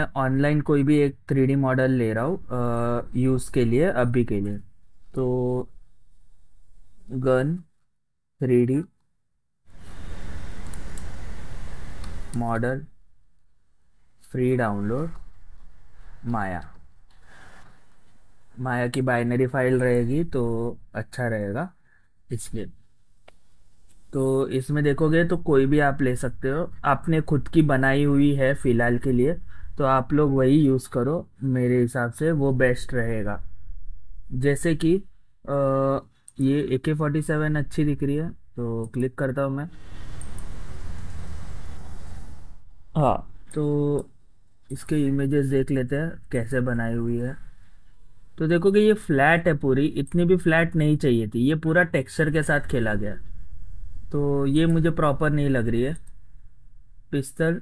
मैं ऑनलाइन कोई भी एक थ्री मॉडल ले रहा हूँ यूज़ के लिए, अभी के लिए। तो gun three model free download Maya. Maya की बाइनरी फ़ाइल रहेगी तो अच्छा रहेगा इसलिए। तो इसमें देखोगे तो कोई भी आप ले सकते हो। आपने खुद की बनाई हुई है फ़िलहाल के लिए। तो आप लोग वही यूज़ करो मेरे हिसाब से वो बेस्ट रहेगा। जैसे कि अ, ये ए के फोर्टी सेवन अच्छी दिख रही है तो क्लिक करता हूँ मैं। हाँ तो इसके इमेजेस देख लेते हैं कैसे बनाई हुई है। तो देखोगे ये फ्लैट है पूरी इतनी भी फ्लैट नहीं चाहिए थी ये पूरा टेक्सचर के साथ खेला गया। तो ये मुझे प्रॉपर नहीं लग रही है। पिस्तल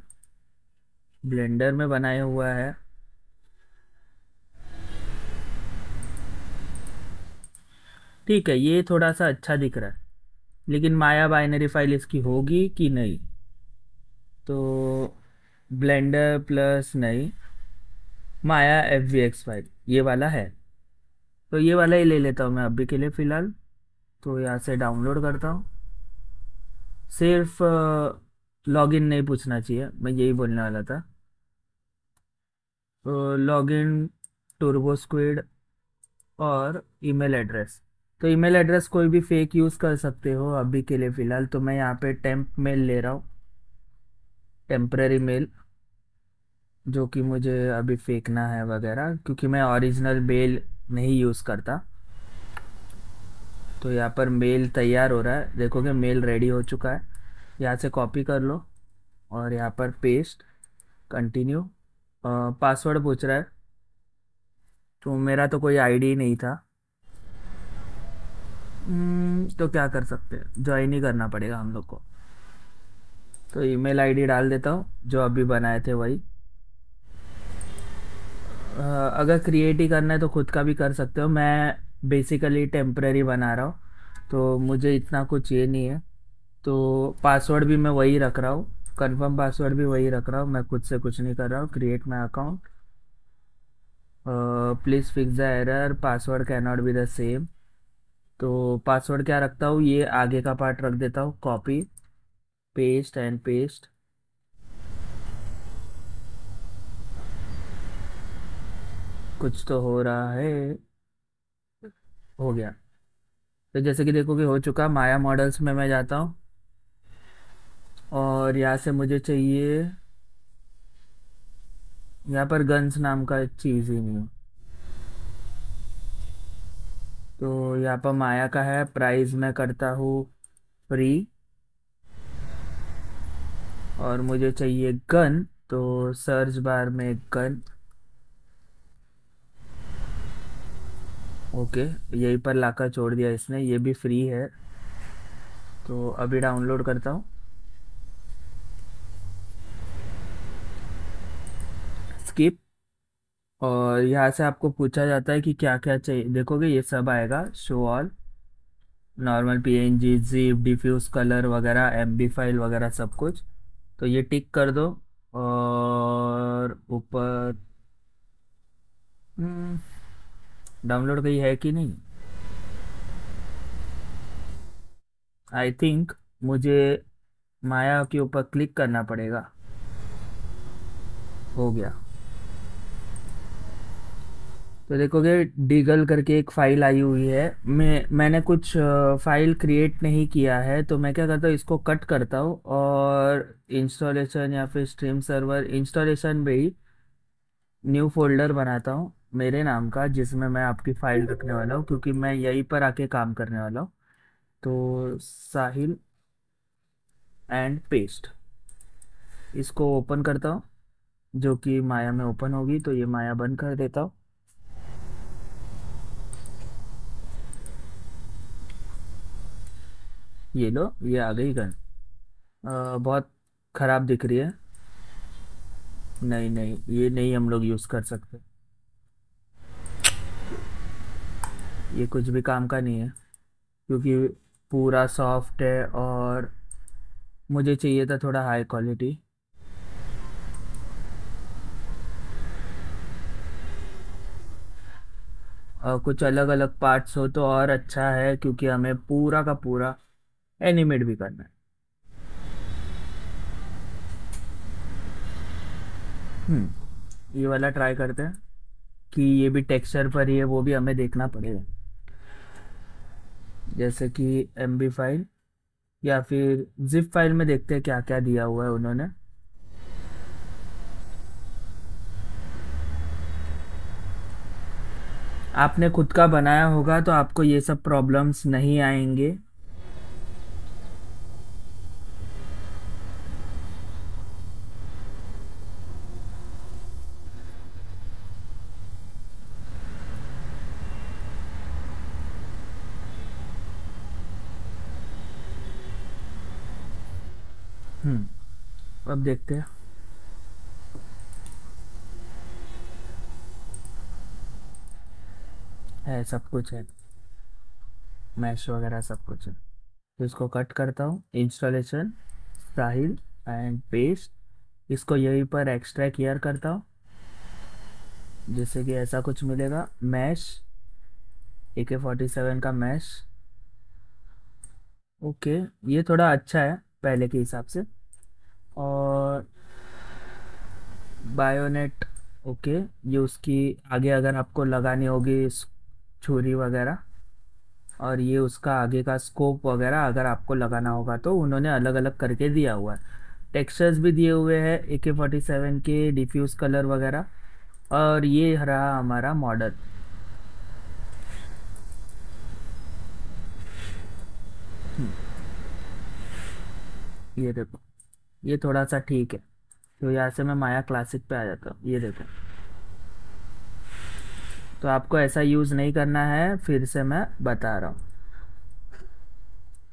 ब्लेंडर में बनाया हुआ है। ठीक है, ये थोड़ा सा अच्छा दिख रहा है। लेकिन माया बाइनरी फ़ाइल इसकी होगी कि नहीं? तो ब्लेंडर प्लस नहीं, Maya F V X file, ये वाला है। तो ये वाला ही ले लेता हूँ मैं अभी के लिए फ़िलहाल। तो यहाँ से डाउनलोड करता हूँ। सिर्फ़ लॉगिन नहीं पूछना चाहिए, मैं यही बोलने वाला था। लॉगिन टूर्बो स्क्विड और ईमेल एड्रेस तो ईमेल एड्रेस कोई भी फेक यूज़ कर सकते हो अभी के लिए फ़िलहाल। तो मैं यहाँ पे टेम्प मेल ले रहा हूँ। टेम्प्रेरी मेल जो कि मुझे अभी फेंकना है वगैरह, क्योंकि मैं ओरिजिनल मेल नहीं यूज़ करता। तो यहाँ पर मेल तैयार हो रहा है। देखोगे मेल रेडी हो चुका है। यहाँ से कॉपी कर लो और यहाँ पर पेस्ट कंटिन्यू पासवर्ड पूछ रहा है। तो मेरा तो कोई आईडी नहीं था। हम्म, तो क्या कर सकते हैं? ज्वाइन ही करना पड़ेगा हम लोग को। तो ईमेल आईडी डाल देता हूँ जो अभी बनाए थे वही। अगर क्रिएट ही करना है तो खुद का भी कर सकते हो। मैं बेसिकली टेम्प्रेरी बना रहा हूँ तो मुझे इतना कुछ ये नहीं है। तो पासवर्ड भी मैं वही रख रहा हूँ। कंफर्म पासवर्ड भी वही रख रहा हूँ। मैं खुद से कुछ नहीं कर रहा हूँ। Create my account please fix the error password can not be the same तो पासवर्ड क्या रखता हूँ? ये आगे का पार्ट रख देता हूँ। कॉपी पेस्ट एंड पेस्ट कुछ तो हो रहा है। हो गया। तो जैसे कि देखोगे हो चुका। माया मॉडल्स में मैं जाता हूँ। और यहाँ से मुझे चाहिए, यहाँ पर गन्स नाम का चीज़ ही नहीं। तो यहाँ पर माया का है प्राइस मैं करता हूँ फ्री और मुझे चाहिए गन तो सर्च बार में गन ओके यहीं पर लाकर छोड़ दिया इसने, ये भी फ्री है। तो अभी डाउनलोड करता हूँ। स्किप और यहाँ से आपको पूछा जाता है कि क्या क्या चाहिए। देखोगे ये सब आएगा show all normal P N G zip diffuse colour वगैरह एम बी फ़ाइल वगैरह सब कुछ। तो ये टिक कर दो और ऊपर डाउनलोड गई है कि नहीं? आई थिंक मुझे माया के ऊपर क्लिक करना पड़ेगा। हो गया। तो देखोगे, डीगल करके एक फ़ाइल आई हुई है। मैं, मैंने कुछ फ़ाइल क्रिएट नहीं किया है तो मैं क्या करता हूँ, इसको कट करता हूँ और इंस्टॉलेशन या फिर स्ट्रीम सर्वर इंस्टॉलेशन में ही न्यू फोल्डर बनाता हूँ मेरे नाम का, जिसमें मैं आपकी फ़ाइल रखने वाला हूँ, क्योंकि मैं यहीं पर आके काम करने वाला हूँ। तो साहिल एंड पेस्ट इसको ओपन करता हूँ, जो कि माया में ओपन होगी तो ये माया बंद कर देता हूँ। ये लो, ये आ गई गन बहुत ख़राब दिख रही है. नहीं नहीं, ये नहीं हम लोग यूज़ कर सकते. ये कुछ भी काम का नहीं है, क्योंकि पूरा सॉफ्ट है और मुझे चाहिए था थोड़ा हाई क्वालिटी और कुछ अलग अलग पार्ट्स हो तो और अच्छा है, क्योंकि हमें पूरा का पूरा एनिमेट भी करना है। हम्म ये वाला ट्राई करते हैं कि ये भी टेक्सचर पर ही है, वो भी हमें देखना पड़ेगा। जैसे कि एम बी फ़ाइल, या फिर जिप फ़ाइल में देखते हैं क्या क्या दिया हुआ है उन्होंने। आपने खुद का बनाया होगा तो आपको ये सब प्रॉब्लम्स नहीं आएँगे। अब देखते हैं। है, सब कुछ है। मैश वगैरह सब कुछ है। तो इसको कट करता हूँ। इंस्टॉलेशन, साहिल एंड पेस्ट इसको यहीं पर एक्सट्रैक्ट ईयर करता हूँ। जैसे कि ऐसा कुछ मिलेगा। Mesh A K forty seven का मैश। ओके, ये थोड़ा अच्छा है पहले के हिसाब से। और बायोनेट ओके ये उसकी आगे अगर आपको लगानी होगी छुरी वगैरह, और ये उसका आगे का स्कोप वगैरह अगर आपको लगाना होगा तो उन्होंने अलग अलग करके दिया हुआ है। टेक्सचर्स भी दिए हुए हैं ए के फोर्टी सेवन के डिफ्यूज़ कलर वगैरह, और ये रहा हमारा मॉडल ये देखो। ये थोड़ा सा ठीक है। तो यहाँ से मैं माया क्लासिक पे आ जाता हूँ। ये देखो। तो आपको ऐसा यूज़ नहीं करना है, फिर से मैं बता रहा हूँ।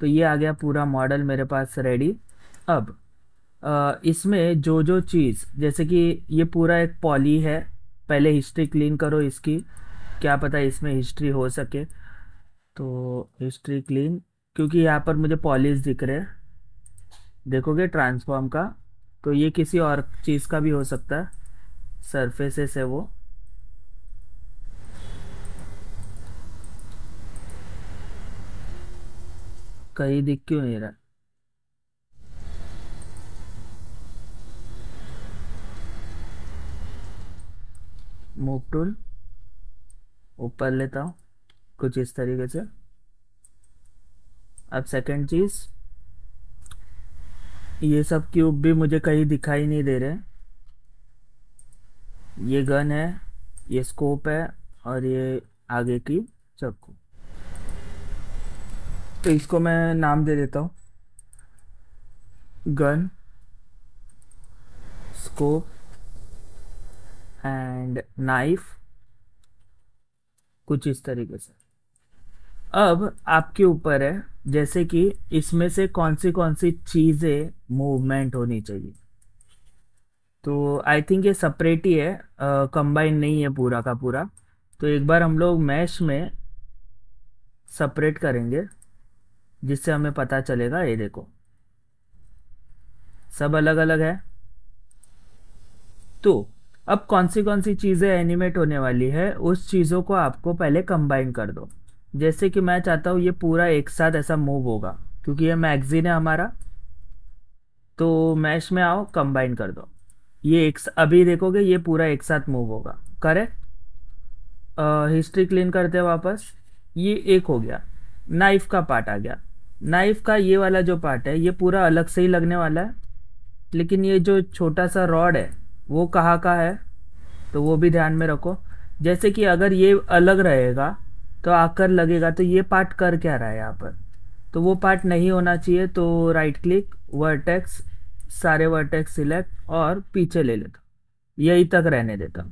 तो ये आ गया पूरा मॉडल मेरे पास रेडी। अब इसमें जो जो चीज़, जैसे कि ये पूरा एक पॉली है, पहले हिस्ट्री क्लीन करो इसकी। क्या पता इसमें हिस्ट्री हो सके। तो हिस्ट्री क्लीन, क्योंकि यहाँ पर मुझे पॉलीज दिख रहे हैं। देखोगे ट्रांसफॉर्म का तो ये किसी और चीज़ का भी हो सकता है। सरफेसेस है वो। कहीं दिख क्यों नहीं रहा? मूव टूल ऊपर लेता हूँ, कुछ इस तरीके से। अब सेकंड चीज़। ये सब क्यूब भी मुझे कहीं दिखाई नहीं दे रहे। ये गन है, ये स्कोप है और ये आगे की चाकू तो इसको मैं नाम दे देता हूँ। गन, स्कोप एंड नाइफ, कुछ इस तरीके से। अब आपके ऊपर है, जैसे कि इसमें से कौन सी कौन सी चीज़ें मूवमेंट होनी चाहिए। तो आई थिंक ये सेपरेट ही है कंबाइन नहीं है पूरा का पूरा। तो एक बार हम लोग मैश में सेपरेट करेंगे, जिससे हमें पता चलेगा, ये देखो। सब अलग अलग है। तो अब कौन सी कौन सी चीज़ें एनिमेट होने वाली है, उस चीज़ों को आपको पहले कंबाइन कर दो। जैसे कि मैं चाहता हूँ ये पूरा एक साथ ऐसा मूव होगा। क्योंकि ये मैगजीन है हमारा। तो मैश में आओ कंबाइन कर दो। ये एक अभी देखोगे ये पूरा एक साथ मूव होगा। करेक्ट हिस्ट्री क्लीन करते हैं वापस। ये एक हो गया। नाइफ का पार्ट आ गया। नाइफ का ये वाला जो पार्ट है, ये पूरा अलग से ही लगने वाला है। लेकिन ये जो छोटा सा रॉड है, वो कहाँ का है? तो वो भी ध्यान में रखो। जैसे कि अगर ये अलग रहेगा तो आकर लगेगा तो ये पार्ट कर क्या रहा है यहाँ पर? तो वो पार्ट नहीं होना चाहिए तो राइट क्लिक वर्टेक्स सारे वर्टेक्स सिलेक्ट और पीछे ले लेता यही तक रहने देता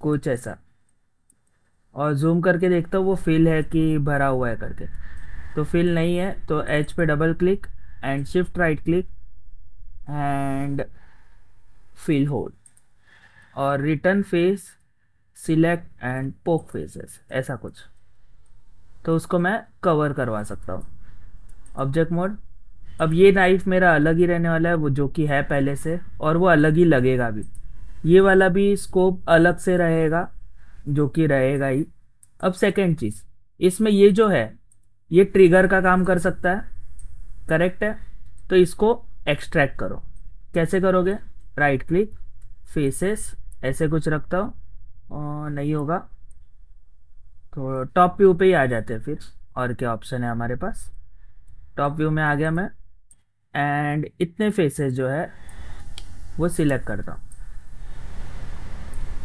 कुछ ऐसा। और जूम करके देखता हूँ, वो फिल है कि भरा हुआ है करके। तो फिल नहीं है तो एच पे double click and shift right click and fill hold और return face select and poke faces, ऐसा कुछ। तो उसको मैं कवर करवा सकता हूँ। Object mode. अब ये नाइफ मेरा अलग ही रहने वाला है, वो जो कि है पहले से, और वो अलग ही लगेगा भी। ये वाला भी स्कोप अलग से रहेगा, जो कि रहेगा ही। अब सेकेंड चीज़। इसमें ये जो है, ये ट्रिगर का काम कर सकता है। करेक्ट है? तो इसको एक्सट्रैक्ट करो। कैसे करोगे? राइट क्लिक फेसेस ऐसे कुछ रखता हूँ। नहीं होगा। तो टॉप व्यू पे ही आ जाते हैं फिर। और क्या ऑप्शन है हमारे पास? टॉप व्यू में आ गया मैं। एंड इतने फेसेस जो है, वो सिलेक्ट करता हूँ।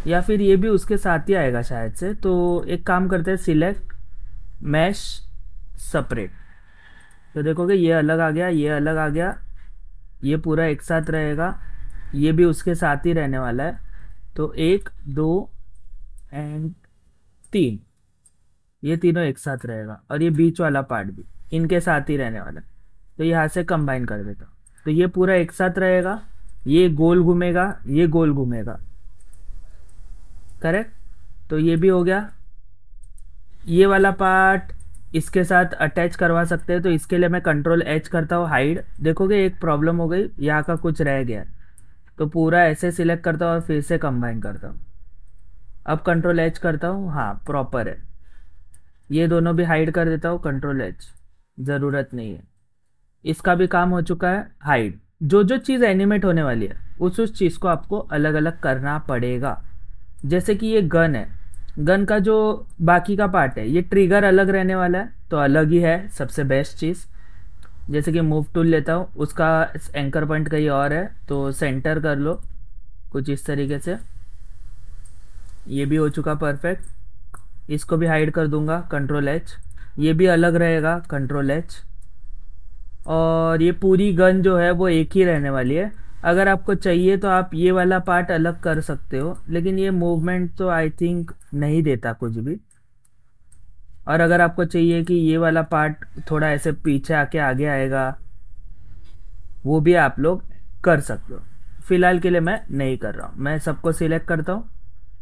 या फिर ये भी उसके साथ ही आएगा शायद से। तो एक काम करते हैं सिलेक्ट मैश सेपरेट तो देखोगे, ये अलग आ गया, ये अलग आ गया। ये पूरा एक साथ रहेगा। ये भी उसके साथ ही रहने वाला है। तो एक, दो एंड तीन। ये तीनों एक साथ रहेगा। और ये बीच वाला पार्ट भी। इनके साथ ही रहने वाला। तो यहाँ से कंबाइन कर देता हूँ। तो ये पूरा एक साथ रहेगा। ये गोल घूमेगा। ये गोल घूमेगा। करेक्ट तो ये भी हो गया। ये वाला पार्ट इसके साथ अटैच करवा सकते हैं। तो इसके लिए मैं कंट्रोल एच करता हूँ। हाइड देखोगे एक प्रॉब्लम हो गई। यहाँ का कुछ रह गया। तो पूरा ऐसे सिलेक्ट करता हूँ और फिर से कंबाइन करता हूँ। अब कंट्रोल एच करता हूँ। हाँ प्रॉपर है। ये दोनों भी हाइड कर देता हूँ कंट्रोल एच ज़रूरत नहीं है। इसका भी काम हो चुका है हाइड जो जो चीज़ एनिमेट होने वाली है, उस उस चीज़ को आपको अलग अलग करना पड़ेगा। जैसे कि ये गन है। गन का जो बाकी का पार्ट है, ये ट्रिगर अलग रहने वाला है तो अलग ही है, सबसे बेस्ट चीज़। जैसे कि मूव टूल लेता हूँ, उसका एंकर पॉइंट कहीं और है तो सेंटर कर लो, कुछ इस तरीके से। ये भी हो चुका परफेक्ट इसको भी हाइड कर दूँगा कंट्रोल एच ये भी अलग रहेगा कंट्रोल एच और ये पूरी गन जो है वो एक ही रहने वाली है. अगर आपको चाहिए तो आप ये वाला पार्ट अलग कर सकते हो, लेकिन ये मूवमेंट तो आई थिंक नहीं देता कुछ भी. और अगर आपको चाहिए कि ये वाला पार्ट थोड़ा ऐसे पीछे आके आगे आएगा, वो भी आप लोग कर सकते हो. फ़िलहाल के लिए मैं नहीं कर रहा हूँ. मैं सबको सिलेक्ट करता हूँ.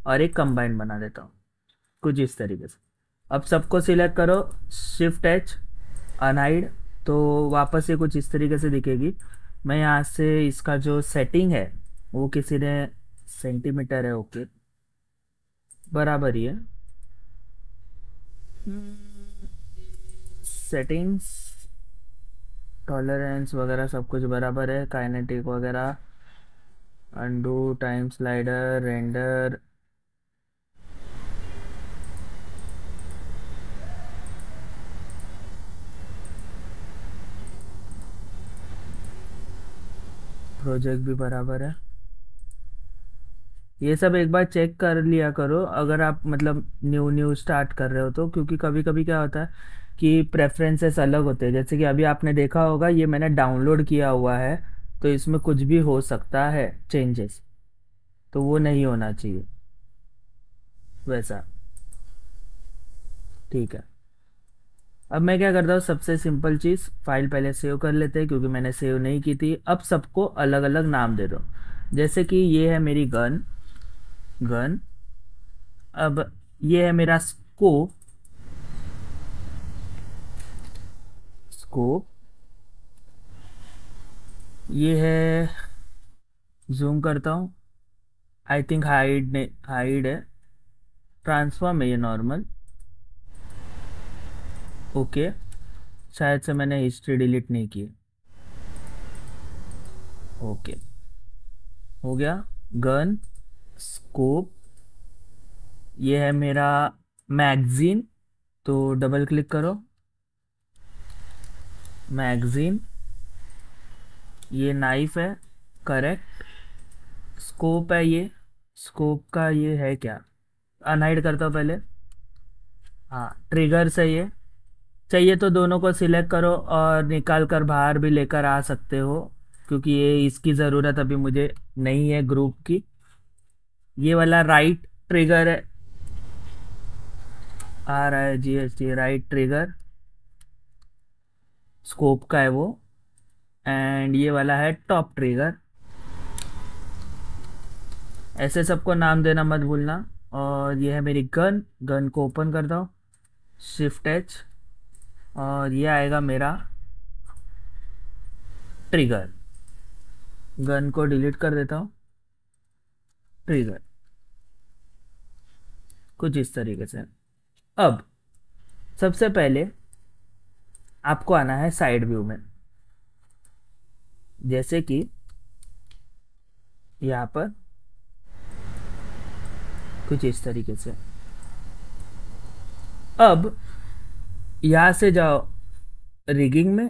और एक कंबाइन बना देता हूँ। कुछ इस तरीके से। अब सबको सिलेक्ट करो शिफ्ट एच अनहाइड तो वापस ये कुछ इस तरीके से दिखेगी। मैं यहाँ से इसका जो सेटिंग है, वो किसी ने सेंटीमीटर है ओके बराबर ही है। सेटिंग्स टॉलरेंस वगैरह सब कुछ बराबर है। काइनेटिक वगैरह undo time slider render project भी बराबर है। ये सब एक बार चेक कर लिया करो, अगर आप मतलब न्यू न्यू स्टार्ट कर रहे हो तो क्योंकि कभी कभी क्या होता है कि प्रेफरेंसेस अलग होते हैं। जैसे कि अभी आपने देखा होगा, ये मैंने डाउनलोड किया हुआ है तो इसमें कुछ भी हो सकता है चेंजेस तो वो नहीं होना चाहिए। वैसा। ठीक है। अब मैं क्या करता हूँ, सबसे सिंपल चीज़ फ़ाइल पहले सेव कर लेते हैं, क्योंकि मैंने सेव नहीं की थी। अब सबको अलग अलग नाम दे दो जैसे कि ये है मेरी गन गन अब ये है मेरा स्कोप स्कोप ये है जूम करता हूँ। आई थिंक हाइड ने हाइड है। ट्रांसफॉर्म है ये नॉर्मल ओके। शायद से मैंने हिस्ट्री डिलीट नहीं की। ओके। हो गया। Gun, scope. ये है मेरा मैगज़ीन। तो डबल क्लिक करो। मैगज़ीन। ये नाइफ है। करेक्ट। स्कोप है ये। स्कोप का ये है क्या? अनहाइड करता हूँ पहले। हाँ ट्रिगर्स है ये। चाहिए तो दोनों को सिलेक्ट करो और निकाल कर बाहर भी लेकर आ सकते हो, क्योंकि ये इसकी ज़रूरत अभी मुझे नहीं है ग्रुप की। ये वाला राइट ट्रिगर है। आ रहा है G S T right trigger scope का है वो। एंड ये वाला है टॉप ट्रिगर ऐसे सबको नाम देना मत भूलना। और ये है मेरी गन गन को ओपन करता हूँ शिफ्ट एच और ये आएगा मेरा ट्रिगर गन को डिलीट कर देता हूँ. ट्रिगर कुछ इस तरीके से. अब, सबसे पहले आपको आना है साइड व्यू में. जैसे कि यहाँ पर कुछ इस तरीके से. अब यहाँ से जाओ रिगिंग में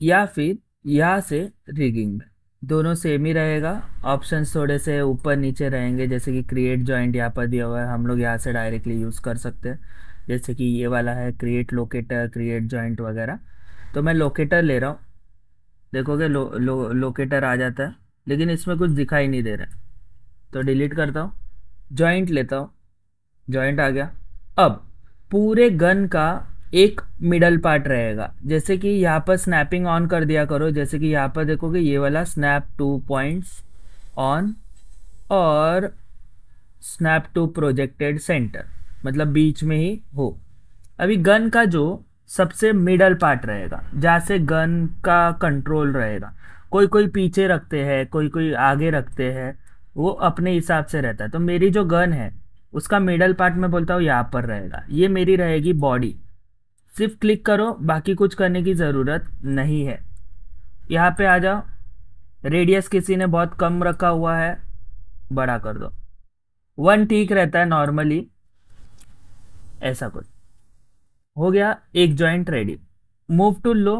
या फिर यहाँ से रिगिंग में। दोनों सेम ही रहेगा। ऑप्शंस थोड़े से ऊपर नीचे रहेंगे जैसे कि क्रिएट जॉइंट यहाँ पर दिया हुआ है। हम लोग यहाँ से डायरेक्टली यूज़ कर सकते हैं। जैसे कि ये वाला है क्रिएट लोकेटर क्रिएट जॉइंट वगैरह। तो मैं लोकेटर ले रहा हूँ। देखोगे लो, लो, लोकेटर आ जाता है लेकिन इसमें कुछ दिखाई नहीं दे रहा है। तो डिलीट करता हूँ। जॉइंट लेता हूँ। जॉइंट आ गया। अब पूरे गन का एक मिडल पार्ट रहेगा। जैसे कि यहाँ पर स्नैपिंग ऑन कर दिया करो। जैसे कि यहाँ पर देखोगे ये वाला स्नैप टू पॉइंट्स ऑन और स्नैप टू प्रोजेक्टेड सेंटर मतलब बीच में ही हो। अभी गन का जो सबसे मिडल पार्ट रहेगा, जहाँ से गन का कंट्रोल रहेगा। कोई कोई पीछे रखते हैं, कोई कोई आगे रखते हैं, वो अपने हिसाब से रहता है। तो मेरी जो गन है, उसका मिडल पार्ट मैं बोलता हूँ यहाँ पर रहेगा। ये मेरी रहेगी बॉडी सिर्फ़ क्लिक करो, बाकी कुछ करने की ज़रूरत नहीं है। यहाँ पे आ जाओ। रेडियस किसी ने बहुत कम रखा हुआ है, बड़ा कर दो। वन ठीक रहता है नॉर्मली, ऐसा कुछ। हो गया एक जॉइंट रेडी मूव टू लो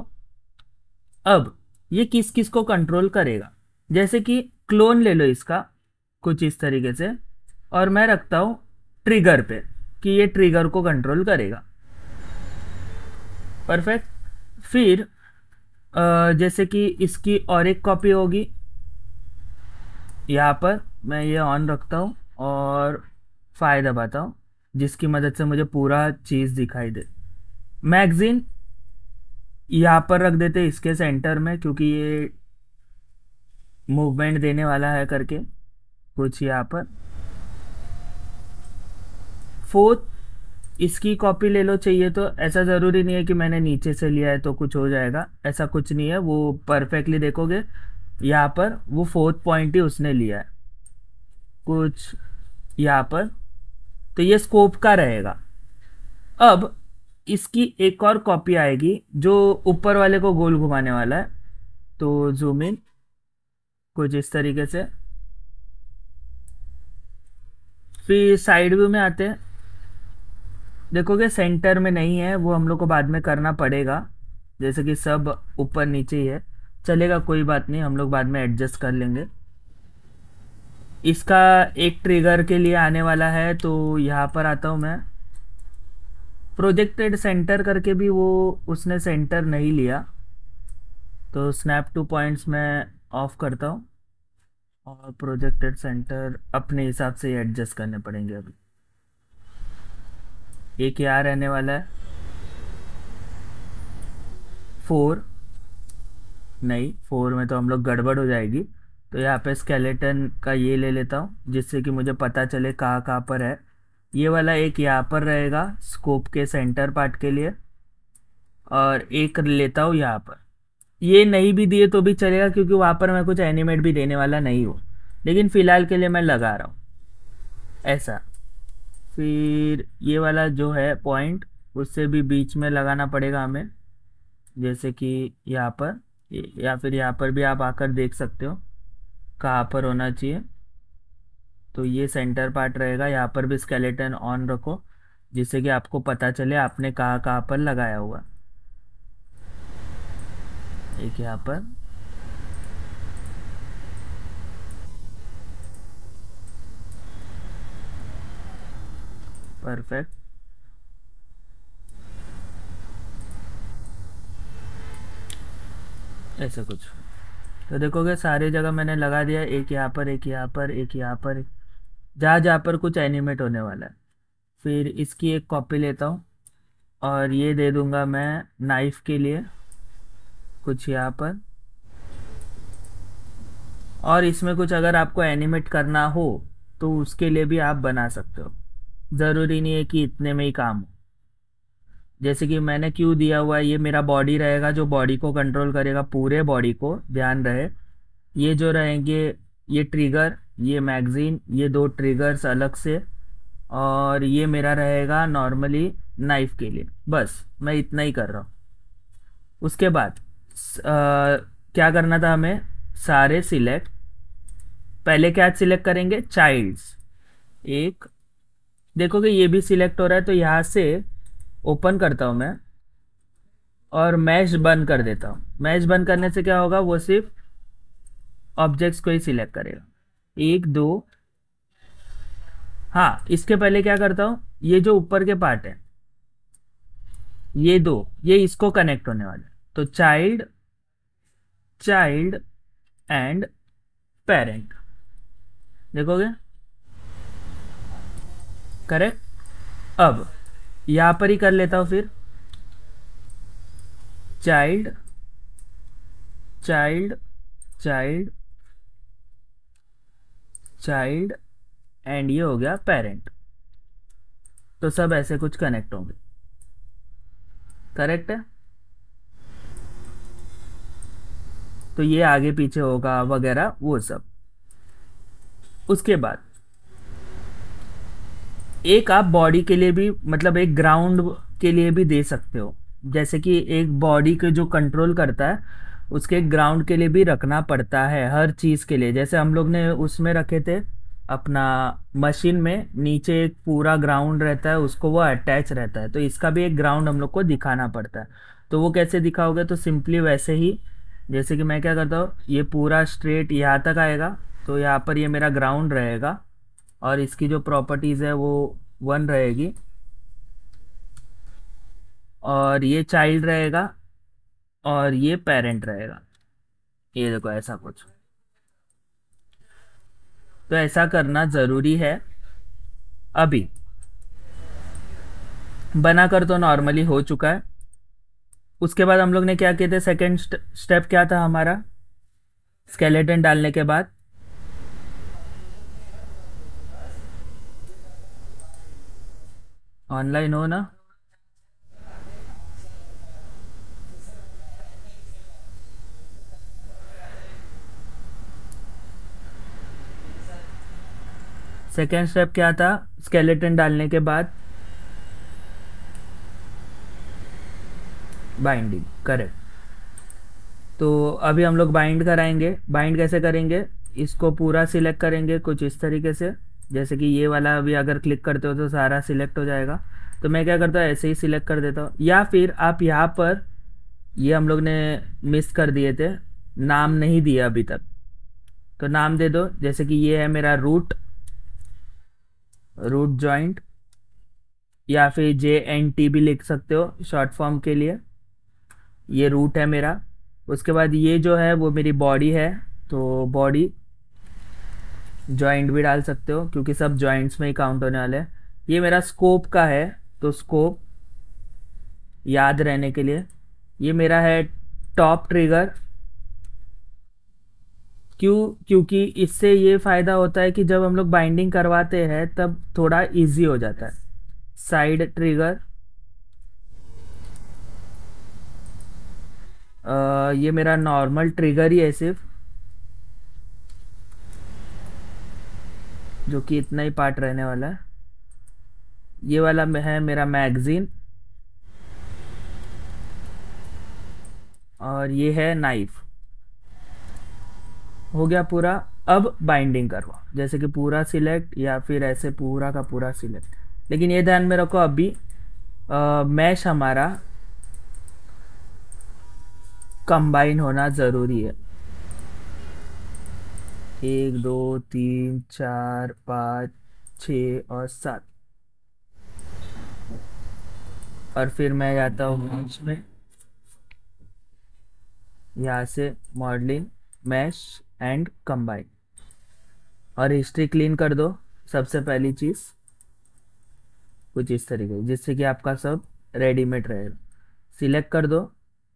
अब ये किस किस को कंट्रोल करेगा? जैसे कि क्लोन ले लो इसका, कुछ इस तरीके से। और मैं रखता हूँ ट्रिगर पे, कि ये ट्रिगर को कंट्रोल करेगा। परफेक्ट फिर जैसे कि इसकी और एक कॉपी होगी। यहाँ पर मैं ये ऑन रखता हूँ और फ़ाइल दबाता हूँ, जिसकी मदद से मुझे पूरा चीज़ दिखाई दे। मैगज़ीन यहाँ पर रख देते इसके सेंटर में, क्योंकि ये मूवमेंट देने वाला है करके, कुछ यहाँ पर। फोर्थ इसकी कॉपी ले लो चाहिए तो ऐसा ज़रूरी नहीं है कि मैंने नीचे से लिया है तो कुछ हो जाएगा। ऐसा कुछ नहीं है, वो परफेक्टली देखोगे, यहाँ पर वो फोर्थ पॉइंट ही उसने लिया है। कुछ यहाँ पर तो ये स्कोप का रहेगा। अब इसकी एक और कॉपी आएगी, जो ऊपर वाले को गोल घुमाने वाला है। तो जूम इन कुछ इस तरीके से। फिर साइड व्यू में आते हैं। देखोगे सेंटर में नहीं है, वो हम लोग को बाद में करना पड़ेगा। जैसे कि सब ऊपर नीचे ही है। चलेगा, कोई बात नहीं, हम लोग बाद में एडजस्ट कर लेंगे। इसका एक ट्रिगर के लिए आने वाला है तो यहाँ पर आता हूँ मैं। प्रोजेक्टेड सेंटर करके भी वो, उसने सेंटर नहीं लिया। तो स्नैप टू पॉइंट्स मैं ऑफ़ करता हूँ। और प्रोजेक्टेड सेंटर अपने हिसाब से एडजस्ट करने पड़ेंगे अभी। ये क्या रहने वाला है? फोर नहीं फोर में तो हम लोग गड़बड़ हो जाएगी। तो यहाँ पे स्केलेटन का ये ले लेता हूँ, जिससे कि मुझे पता चले कहाँ कहाँ पर है। ये वाला एक यहाँ पर रहेगा स्कोप के सेंटर पार्ट के लिए। और एक लेता हूँ यहाँ पर। ये नहीं भी दिए तो भी चलेगा, क्योंकि वहाँ पर मैं कुछ एनिमेट भी देने वाला नहीं हूँ। लेकिन फ़िलहाल के लिए मैं लगा रहा हूँ। ऐसा। फिर ये वाला जो है पॉइंट उससे भी बीच में लगाना पड़ेगा हमें। जैसे कि यहाँ पर, या फिर यहाँ पर भी आप आकर देख सकते हो, कहाँ पर होना चाहिए। तो ये सेंटर पार्ट रहेगा, यहाँ पर भी स्केलेटन ऑन रखो, जिससे कि आपको पता चले आपने कहाँ कहाँ पर लगाया हुआ। एक यहाँ पर। परफेक्ट ऐसा कुछ। तो देखोगे सारी जगह मैंने लगा दिया, एक यहाँ पर, एक यहाँ पर, एक यहाँ पर। जहाँ जहाँ पर कुछ एनिमेट होने वाला है। फिर इसकी एक कॉपी लेता हूँ। और ये दे दूँगा मैं नाइफ के लिए। कुछ यहाँ पर। और इसमें कुछ अगर आपको एनिमेट करना हो तो उसके लिए भी आप बना सकते हो। ज़रूरी नहीं है कि इतने में ही काम हो। जैसे कि मैंने क्यों दिया हुआ है ये मेरा बॉडी रहेगा जो बॉडी को कंट्रोल करेगा पूरे बॉडी को ध्यान रहे। ये जो रहेंगे ये ट्रिगर ये मैगज़ीन ये दो ट्रिगर्स अलग से और ये मेरा रहेगा नॉर्मली नाइफ के लिए। बस मैं इतना ही कर रहा हूँ। उसके बाद अ, क्या करना था हमें? सारे सिलेक्ट पहले क्या सिलेक्ट करेंगे? चाइल्ड्स एक देखोगे ये भी सिलेक्ट हो रहा है तो यहाँ से ओपन करता हूँ मैं और मैश बंद कर देता हूँ। मैश बंद करने से क्या होगा, वो सिर्फ़ ऑब्जेक्ट्स को ही सिलेक्ट करेगा। एक, दो हाँ इसके पहले क्या करता हूँ, ये जो ऊपर के पार्ट है, ये दो, ये इसको कनेक्ट होने वाले हैं। तो चाइल्ड चाइल्ड एंड पेरेंट देखोगे? करेक्ट? अब, यहाँ पर ही कर लेता हूँ फिर। Child child child child, and ये हो गया पेरेंट। तो सब ऐसे कुछ कनेक्ट होंगे। करेक्ट है? तो ये आगे पीछे होगा वगैरह, वो सब। उसके बाद एक आप बॉडी के लिए भी मतलब एक ग्राउंड के लिए भी दे सकते हो। जैसे कि एक बॉडी के जो कंट्रोल करता है, उसके ग्राउंड के लिए भी रखना पड़ता है, हर चीज़ के लिए। जैसे हम लोग ने उसमें रखे थे, अपना मशीन में, नीचे एक पूरा ग्राउंड रहता है, उसको वो अटैच रहता है। तो इसका भी एक ग्राउंड हम लोग को दिखाना पड़ता है। तो वो कैसे दिखाओगे? तो सिंपली वैसे ही, जैसे कि मैं क्या करता हूँ, ये पूरा स्ट्रेट यहाँ तक आएगा तो यहाँ पर ये मेरा ग्राउंड रहेगा। और इसकी जो प्रॉपर्टीज़ है वो वन रहेगी। और ये चाइल्ड रहेगा और ये पेरेंट रहेगा। ये देखो ऐसा कुछ। तो ऐसा करना ज़रूरी है। अभी बनाकर तो नॉर्मली हो चुका है। उसके बाद हम लोग ने क्या किए थे? सेकेंड स्टेप क्या था हमारा? स्केलेटन डालने के बाद। ऑनलाइन हो ना? सेकेंड स्टेप क्या था? स्केलेटन डालने के बाद? बाइंडिंग करेक्ट तो अभी हम लोग बाइंड कराएँगे। बाइंड कैसे करेंगे? इसको पूरा सिलेक्ट करेंगे कुछ इस तरीके से। जैसे कि ये वाला अभी अगर क्लिक करते हो तो सारा सिलेक्ट हो जाएगा। तो मैं क्या करता हूँ, ऐसे ही सिलेक्ट कर देता हूँ। या फिर आप यहाँ पर, ये हम लोग ने मिस कर दिए थे, नाम नहीं दिया अभी तक। तो नाम दे दो, जैसे कि ये है मेरा रूट रूट जॉइंट या फिर जे एन टी भी लिख सकते हो शॉर्ट फॉर्म के लिए। ये रूट है मेरा। उसके बाद ये जो है, वो मेरी बॉडी है तो बॉडी जॉइंट भी डाल सकते हो क्योंकि सब जॉइंट्स में ही काउंट होने वाले हैं। ये मेरा स्कोप का है तो स्कोप याद रहने के लिए। ये मेरा है टॉप ट्रिगर क्यों? क्योंकि इससे ये फ़ायदा होता है कि जब हम लोग बाइंडिंग करवाते हैं तब थोड़ा इजी हो जाता है। साइड ट्रिगर आ, ये मेरा नॉर्मल ट्रिगर ही है सिर्फ़। जो कि इतना ही पार्ट रहने वाला है। ये वाला है मेरा मैगज़ीन और ये है नाइफ हो गया पूरा। अब बाइंडिंग करवाओ जैसे कि पूरा सिलेक्ट या फिर ऐसे पूरा का पूरा सिलेक्ट लेकिन ये ध्यान में रखो अभी मैश हमारा कंबाइन होना ज़रूरी है। एक दो तीन चार पाँच छ और सात। और फिर मैं जाता हूँ। उसमें यहाँ से मॉडलिंग मैश एंड कंबाइन और हिस्ट्री क्लीन कर दो सबसे पहली चीज़। कुछ इस तरीके से जिससे कि आपका सब रेडीमेड रहेगा सिलेक्ट कर दो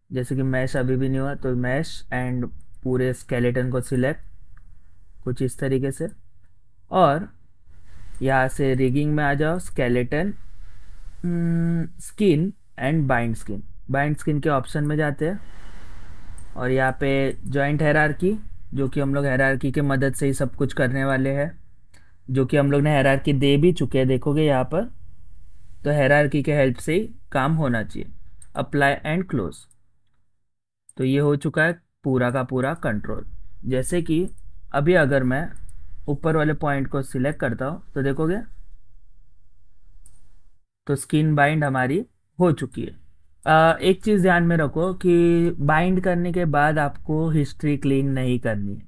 जैसे कि मैश अभी भी नहीं हुआ तो मैश एंड पूरे स्केलेटन को सिलेक्ट कुछ इस तरीके से। और यहाँ से रिगिंग में आ जाओ skeleton skin and bind skin bind skin के ऑप्शन में जाते हैं। और यहाँ पे जॉइंट हेरारकी जो कि हम लोग हेरारकी के मदद से ही सब कुछ करने वाले हैं। जो कि हम लोग ने हैरारकी दे भी चुके हैं, देखोगे यहाँ पर तो हैरारकी के हेल्प से ही काम होना चाहिए। अप्लाई एंड क्लोज तो ये हो चुका है पूरा का पूरा कंट्रोल जैसे कि अभी अगर मैं ऊपर वाले पॉइंट को सिलेक्ट करता हूँ तो देखोगे? तो स्किन बाइंड हमारी हो चुकी है। आ, एक चीज़ ध्यान में रखो कि बाइंड करने के बाद आपको हिस्ट्री क्लीन नहीं करनी है।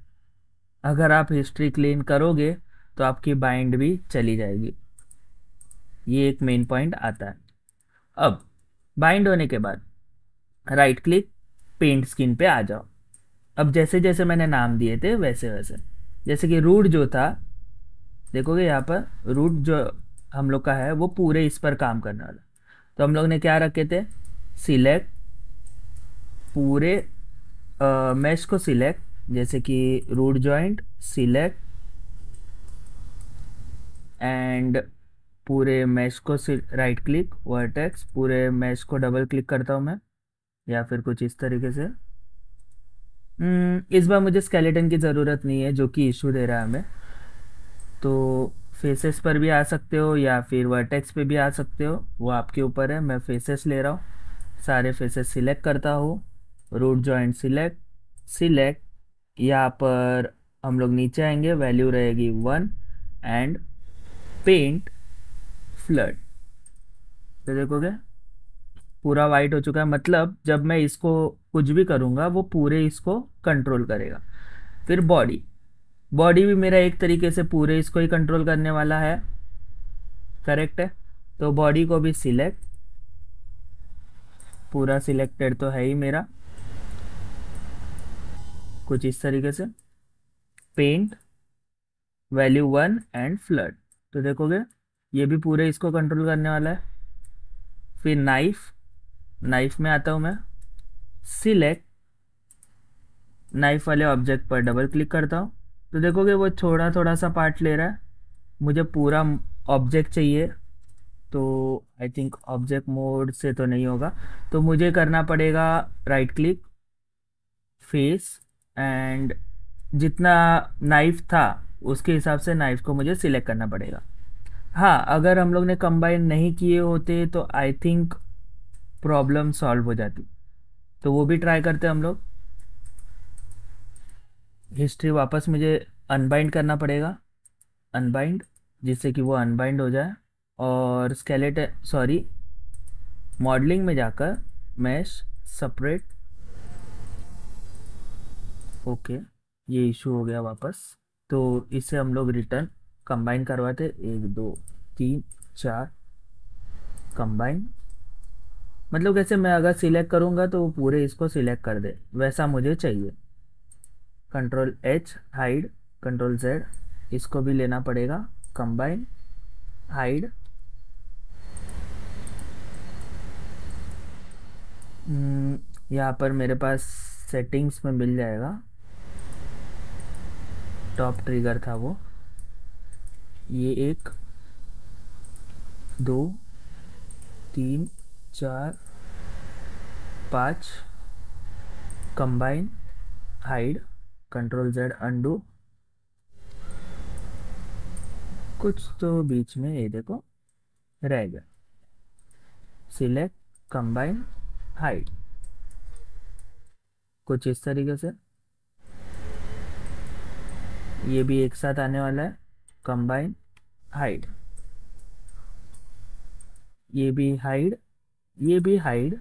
अगर आप हिस्ट्री क्लीन करोगे तो आपकी बाइंड भी चली जाएगी। ये एक मेन पॉइंट आता है। अब बाइंड होने के बाद राइट क्लिक पेंट स्किन पे आ जाओ। अब जैसे जैसे मैंने नाम दिए थे, वैसे वैसे। जैसे कि रूट जो था, देखोगे यहाँ पर रूट जो हम लोग का है, वो पूरे इस पर काम करने वाला। तो हम लोग ने क्या रखे थे? सिलेक्ट पूरे मैश को सिलेक्ट जैसे कि रूट जॉइंट सिलेक्ट एंड पूरे मैश को राइट क्लिक वर्टेक्स पूरे मैश को डबल क्लिक करता हूँ मैं, या फिर कुछ इस तरीके से। इस बार मुझे स्केलेटन की ज़रूरत नहीं है, जो कि इशू दे रहा है हमें। तो फेसेस पर भी आ सकते हो या फिर वर्टेक्स पे भी आ सकते हो, वो आपके ऊपर है, मैं फेसेस ले रहा हूँ। सारे फेसेस सिलेक्ट करता हूँ रूट जॉइंट सिलेक्ट सिलेक्ट यहाँ पर हम लोग नीचे आएँगे वैल्यू रहेगी वन एंड पेंट फ्लड तो देखोगे? पूरा वाइट हो चुका है। मतलब जब मैं इसको कुछ भी करूँगा, वो पूरे इसको कंट्रोल करेगा। फिर बॉडी बॉडी भी मेरा एक तरीके से पूरे इसको ही कंट्रोल करने वाला है। करेक्ट है? तो बॉडी को भी सिलेक्ट पूरा सिलेक्टेड तो है ही मेरा। कुछ इस तरीके से। Paint value one and flood तो देखोगे, ये भी पूरे इसको कंट्रोल करने वाला है। फिर नाइफ नाइफ में आता हूँ मैं। सिलेक्ट नाइफ वाले ऑब्जेक्ट पर डबल क्लिक करता हूँ। तो देखोगे वो थोड़ा थोड़ा सा पार्ट ले रहा है। मुझे पूरा ऑब्जेक्ट चाहिए। तो आई थिंक ऑब्जेक्ट मोड से तो नहीं होगा। तो मुझे करना पड़ेगा राइट क्लिक फेस एंड जितना नाइफ था, उसके हिसाब से नाइफ को मुझे सिलेक्ट करना पड़ेगा। हाँ अगर हम लोग ने कंबाइन नहीं किए होते तो आई थिंक प्रॉब्लम सॉल्व हो जाती। तो वो भी ट्राई करते हम लोग। हिस्ट्री वापस मुझे अनबाइंड करना पड़ेगा। अनबाइंड जिससे कि वो अनबाइंड हो जाए। और स्केलेट सॉरी मॉडलिंग में जाकर मैश सेपरेट ओके ये इशू हो गया वापस। तो इसे हम लोग रिटर्न कंबाइन करवाते। एक, दो, तीन, चार कंबाइन मतलब कैसे मैं अगर सिलेक्ट करूँगा तो वो पूरे इसको सिलेक्ट कर दे, वैसा मुझे चाहिए। Control H hide control Z इसको भी लेना पड़ेगा। कंबाइन हाइड यहाँ पर मेरे पास सेटिंग्स में मिल जाएगा। टॉप ट्रिगर था वो। ये एक, दो, तीन चार, पाँच combine hide control Z undo कुछ तो बीच में ये देखो, रह गया। सिलेक्ट कंबाइन हाइड कुछ इस तरीके से। ये भी एक साथ आने वाला है कंबाइन हाइड ये भी हाइड ये भी हाइड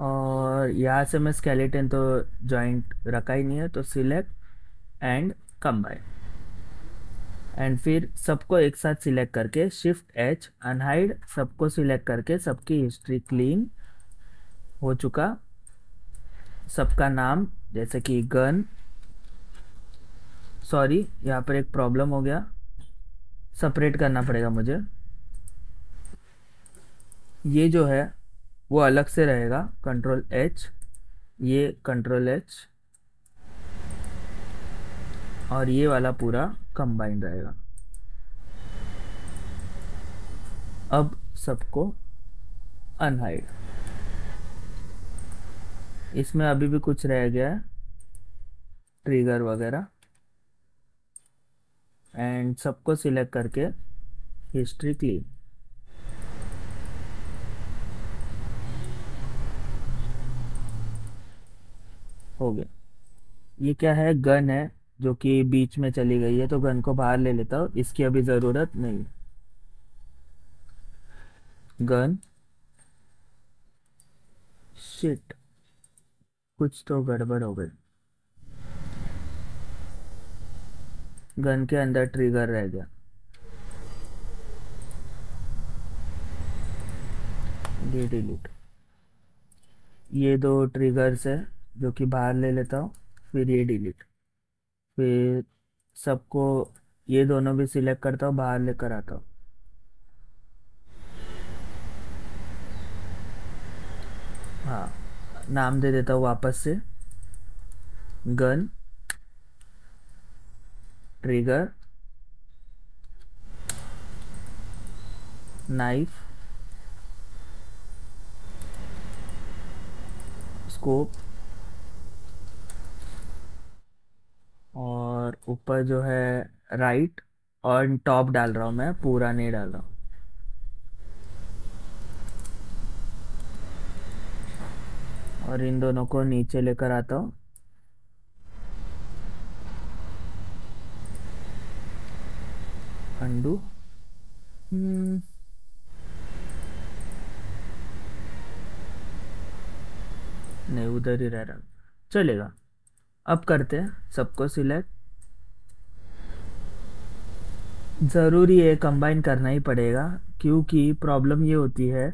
और यहाँ से मैं स्केलेटन तो जॉइंट रखा ही नहीं है तो सिलेक्ट एंड कंबाइन एंड फिर सबको एक साथ सिलेक्ट करके शिफ्ट एच अनहाइड सबको सिलेक्ट करके सबकी हिस्ट्री क्लीन हो चुका. सबका नाम, जैसे कि गन सॉरी यहाँ पर एक प्रॉब्लम हो गया. सेपरेट करना पड़ेगा मुझे. ये जो है, वो अलग से रहेगा। कंट्रोल एच ये कंट्रोल एच और ये वाला पूरा कंबाइन रहेगा। अब सबको अनहाइड इसमें अभी भी कुछ रह गया है। ट्रिगर वगैरह। एंड सबको सिलेक्ट करके हिस्ट्री क्लीन हो गया। ये क्या है? गन है, जो कि बीच में चली गई है तो गन को बाहर ले लेता हूँ। इसकी अभी ज़रूरत नहीं। गन। शिट कुछ तो गड़बड़ हो गई। गन के अंदर ट्रिगर रह गया। डिलीट ये दो ट्रिगर्स है। जो कि बाहर ले लेता हूँ, फिर ये डिलीट फिर सबको ये दोनों भी सिलेक्ट करता हूँ, बाहर लेकर आता हूँ. हाँ नाम दे देता हूँ वापस से. गन ट्रिगर नाइफ स्कोप और ऊपर जो है राइट और टॉप डाल रहा हूँ मैं, पूरा नहीं डाल रहा हूँ। और इन दोनों को नीचे लेकर आता हूँ। Undo hmm. नहीं, उधर ही रह रहा चलेगा। अब करते हैं सबको सिलेक्ट ज़रूरी है कंबाइन करना ही पड़ेगा, क्योंकि प्रॉब्लम ये होती है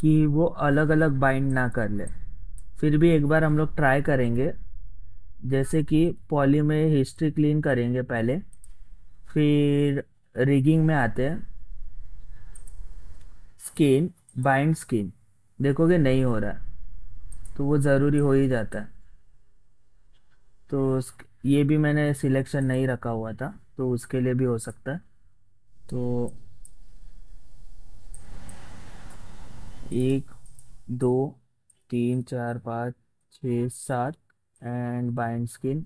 कि वो अलग अलग बाइंड ना कर ले। फिर भी एक बार हम लोग ट्राई करेंगे, जैसे कि पॉली में हिस्ट्री क्लीन करेंगे पहले, फिर रिगिंग में आते हैं। स्किन बाइंड स्किन देखोगे नहीं हो रहा तो वो ज़रूरी हो ही जाता है। तो ये भी मैंने सिलेक्शन नहीं रखा हुआ था तो उसके लिए भी हो सकता है। तो एक, दो, तीन, चार, पाँच, छ, सात एंड बाइंड स्किन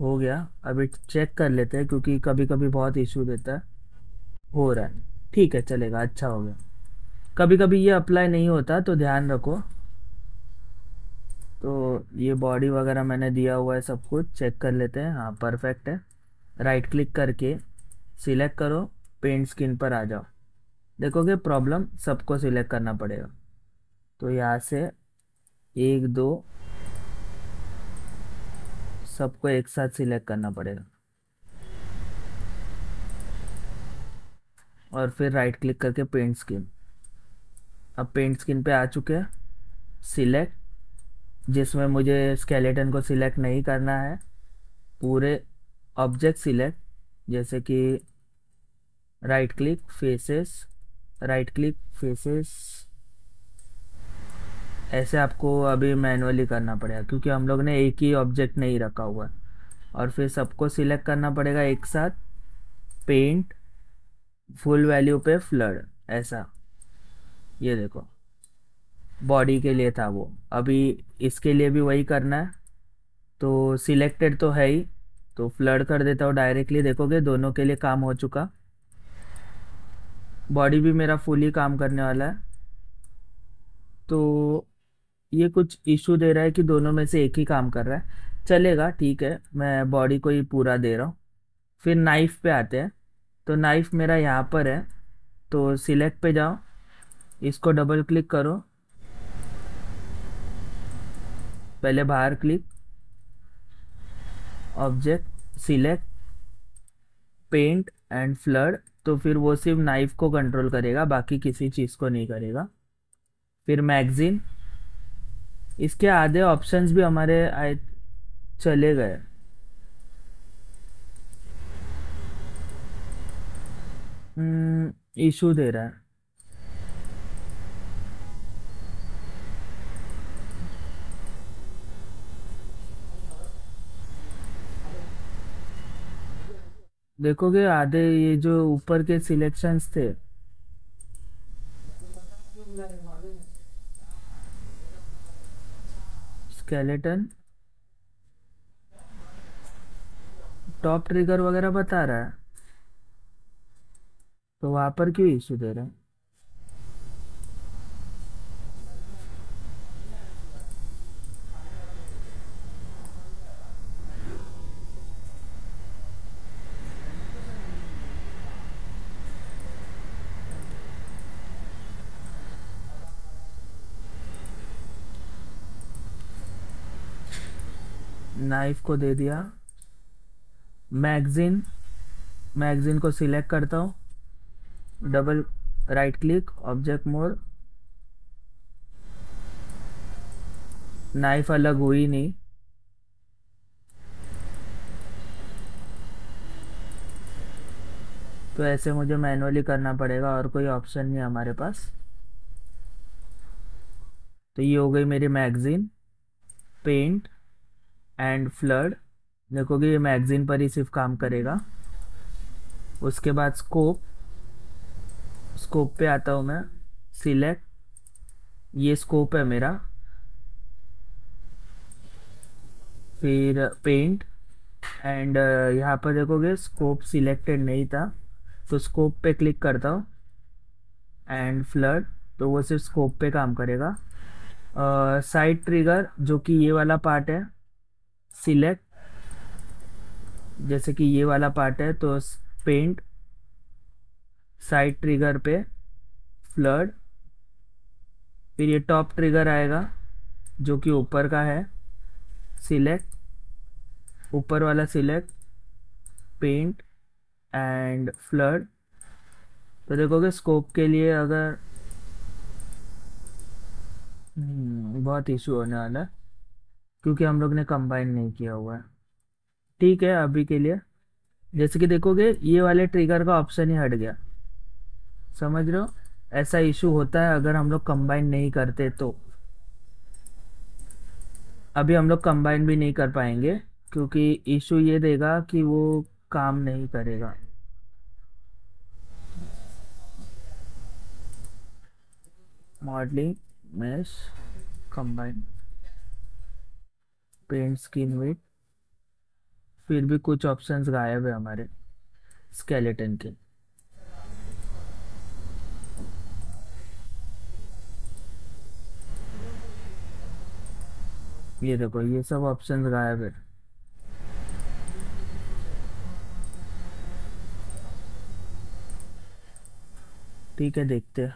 हो गया। अभी चेक कर लेते हैं, क्योंकि कभी कभी बहुत इशू देता है। हो रहा है। ठीक है, चलेगा। अच्छा हो गया। कभी कभी ये अप्लाई नहीं होता तो ध्यान रखो। तो ये बॉडी वगैरह मैंने दिया हुआ है सब कुछ चेक कर लेते हैं। हाँ परफेक्ट है। राइट क्लिक करके सिलेक्ट करो पेंट स्किन पर आ जाओ। देखोगे प्रॉब्लम सबको सिलेक्ट करना पड़ेगा। तो यहाँ से एक, दो सबको एक साथ सिलेक्ट करना पड़ेगा। और फिर राइट क्लिक करके पेंट स्किन अब पेंट स्किन पे आ चुके हैं। सिलेक्ट जिसमें मुझे स्केलेटन को सिलेक्ट नहीं करना है, पूरे ऑब्जेक्ट सिलेक्ट जैसे कि right click faces right click faces ऐसे आपको अभी मैनुअली करना पड़ेगा, क्योंकि हम लोग ने एक ही ऑब्जेक्ट नहीं रखा हुआ है। और फिर सबको सिलेक्ट करना पड़ेगा एक साथ। पेंट फुल वैल्यू पे फ्लड ऐसा। ये देखो। बॉडी के लिए था वो। अभी इसके लिए भी वही करना है। तो सिलेक्टेड तो है ही। तो फ्लड कर देता हूँ डायरेक्टली देखोगे दोनों के लिए काम हो चुका। बॉडी भी मेरा फुली काम करने वाला है। तो ये कुछ इशू दे रहा है कि दोनों में से एक ही काम कर रहा है। चलेगा, ठीक है। मैं बॉडी को ही पूरा दे रहा हूँ। फिर नाइफ पे आते हैं। तो नाइफ मेरा यहाँ पर है। तो सिलेक्ट पे जाओ। इसको डबल क्लिक करो। पहले बाहर click object select paint and flood तो फिर वो सिर्फ़ नाइफ को कंट्रोल करेगा बाकी किसी चीज़ को नहीं करेगा। फिर मैगजीन इसके आधे ऑप्शंस भी हमारे आए चले गए। इशू हम्म, दे रहा है। देखोगे आधे ये जो ऊपर के सिलेक्शंस थे। स्केलेटन टॉप ट्रिगर वगैरह बता रहा है। तो वहाँ पर क्यों इशू दे रहा है? नाइफ को दे दिया। मैगजीन मैगजीन को सिलेक्ट करता हूँ। Double right click object mode knife अलग हुई नहीं। तो ऐसे मुझे मैनुअली करना पड़ेगा और कोई ऑप्शन नहीं हमारे पास। तो ये हो गई मेरी मैगजीन पेंट एंड फ्लड देखोगे ये मैगजीन पर ही सिर्फ़ काम करेगा। उसके बाद स्कोप स्कोप पे आता हूँ मैं। सिलेक्ट ये स्कोप है मेरा। फिर पेंट एंड यहाँ पर देखोगे स्कोप सिलेक्टेड नहीं था। तो स्कोप पे क्लिक करता हूँ। एंड फ्लड तो वो सिर्फ़ स्कोप पे काम करेगा। साइड uh, ट्रिगर जो कि ये वाला पार्ट है। सिलेक्ट जैसे कि ये वाला पार्ट है तो पेंट साइड ट्रिगर पे फ्लड फिर ये टॉप ट्रिगर आएगा जो कि ऊपर का है सिलेक्ट ऊपर वाला सिलेक्ट पेंट एंड फ्लड तो देखोगे स्कोप के लिए अगर हम्म, बहुत इशू होने वाला है। क्योंकि हम लोग ने कंबाइन नहीं किया हुआ है। ठीक है, अभी के लिए। जैसे कि देखोगे, ये वाले ट्रिगर का ऑप्शन ही हट गया। समझ रहे हो? ऐसा इशू होता है अगर हम लोग कंबाइन नहीं करते तो। अभी हम लोग कंबाइन भी नहीं कर पाएँगे, क्योंकि इशू ये देगा कि वो काम नहीं करेगा। Modelling mesh combine paint skin with फिर भी कुछ ऑप्शंस गायब है हमारे स्केलेटन के। ये देखो, ये सब ऑप्शंस गायब है। ठीक है, देखते हैं।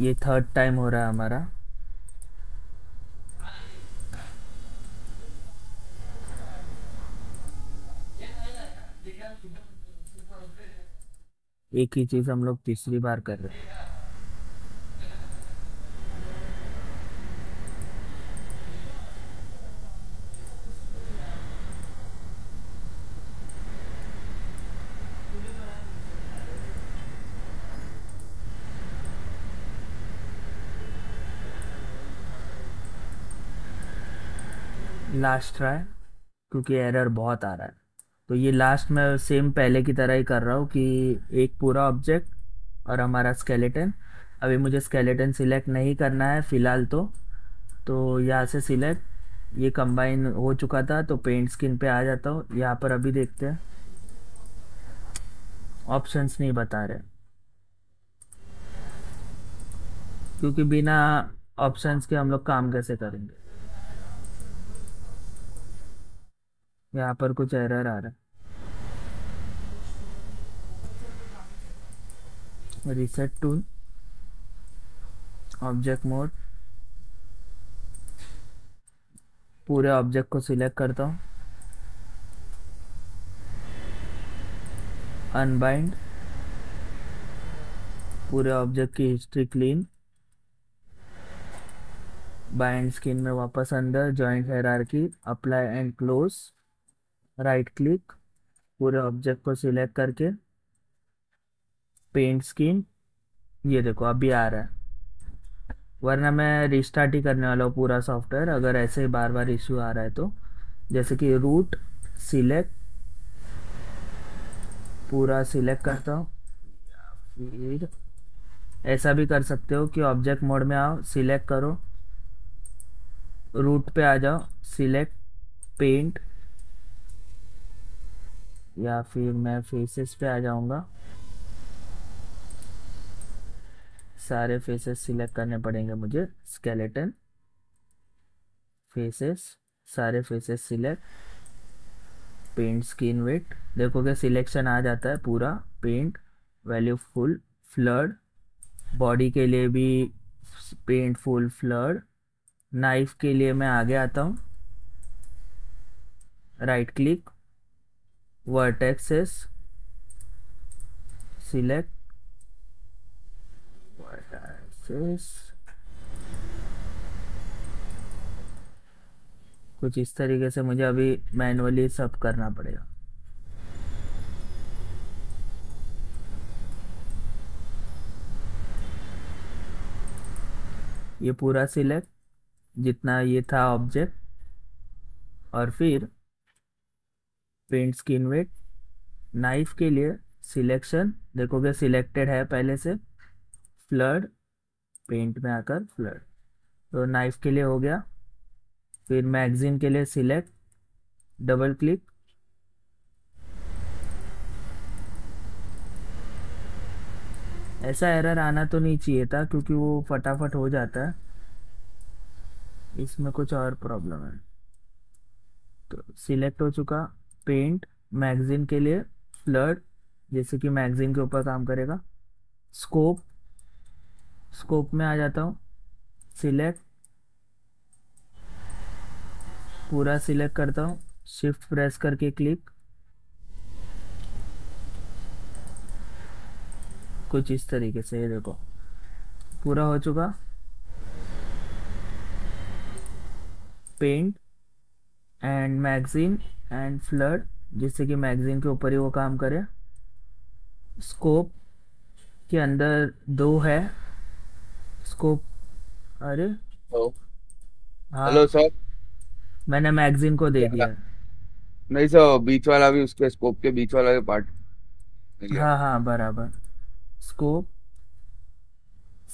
ये थर्ड टाइम हो रहा है हमारा। एक ही चीज़ हम लोग तीसरी बार कर रहे हैं। लास्ट ट्राई क्योंकि एरर बहुत आ रहा है। तो ये लास्ट में सेम पहले की तरह ही कर रहा हूँ कि एक पूरा ऑब्जेक्ट और हमारा स्केलेटन अभी मुझे स्केलेटन सिलेक्ट नहीं करना है फ़िलहाल तो। तो यहाँ से सिलेक्ट ये कंबाइन हो चुका था तो पेंट स्किन पे आ जाता हूँ। यहाँ पर अभी देखते हैं। ऑप्शंस नहीं बता रहे। क्योंकि बिना ऑप्शंस के हम लोग काम कैसे करेंगे? यहाँ पर कुछ एरर आ रहा है। रिसेट टूल ऑब्जेक्ट मोड पूरे ऑब्जेक्ट को सिलेक्ट करता हूँ। अनबाइंड पूरे ऑब्जेक्ट की हिस्ट्री क्लीन बाइंड स्किन में वापस अंदर joint hierarchy apply and close right click, पूरे ऑब्जेक्ट को सिलेक्ट करके, पेंट स्किन ये देखो अभी आ रहा है। वरना मैं रिस्टार्ट ही करने वाला हूँ पूरा सॉफ्टवेयर अगर ऐसे ही बार बार इशू आ रहा है तो। जैसे कि रूट सिलेक्ट पूरा सिलेक्ट करता हूँ। फिर ऐसा भी कर सकते हो कि ऑब्जेक्ट मोड में आओ सिलेक्ट करो। रूट पे आ जाओ सिलेक्ट पेंट या फिर मैं फेसेस पे आ जाऊँगा। सारे फेसेस सिलेक्ट करने पड़ेंगे मुझे। स्केलेटन फेसेस सारे faces select paint skin weight देखोगे सिलेक्शन आ जाता है पूरा। Paint value full flood body के लिए भी पेंट फुल फ्लड नाइफ के लिए मैं आगे आता हूँ। Right click vertices select vertices कुछ इस तरीके से मुझे अभी मैनुअली सब करना पड़ेगा। ये पूरा सिलेक्ट जितना ये था ऑब्जेक्ट और फिर पेंट स्किन वेट नाइफ के लिए सिलेक्शन देखोगे सिलेक्टेड है पहले से. फ्लड पेंट में आकर फ्लड तो नाइफ के लिए हो गया. फिर मैगजीन के लिए सिलेक्ट डबल क्लिक ऐसा एरर आना तो नहीं चाहिए था क्योंकि वो फटाफट हो जाता है. इसमें कुछ और प्रॉब्लम है. तो सिलेक्ट हो चुका. पेंट मैगजीन के लिए फ्लड, जैसे कि मैगजीन के ऊपर काम करेगा। स्कोप स्कोप में आ जाता हूँ। सिलेक्ट, पूरा सिलेक्ट करता हूँ। शिफ्ट प्रेस करके क्लिक। कुछ इस तरीके से, ये देखो। पूरा हो चुका। Paint and magazine. And flood जिससे कि मैगजीन के ऊपर ही वो काम करे। स्कोप के अंदर दो है। स्कोप अरे। हाँ। हेलो सर मैंने मैगजीन को दे दिया। नहीं सर बीच वाला भी उसके स्कोप के बीच वाला भी पार्ट हाँ हाँ बराबर। स्कोप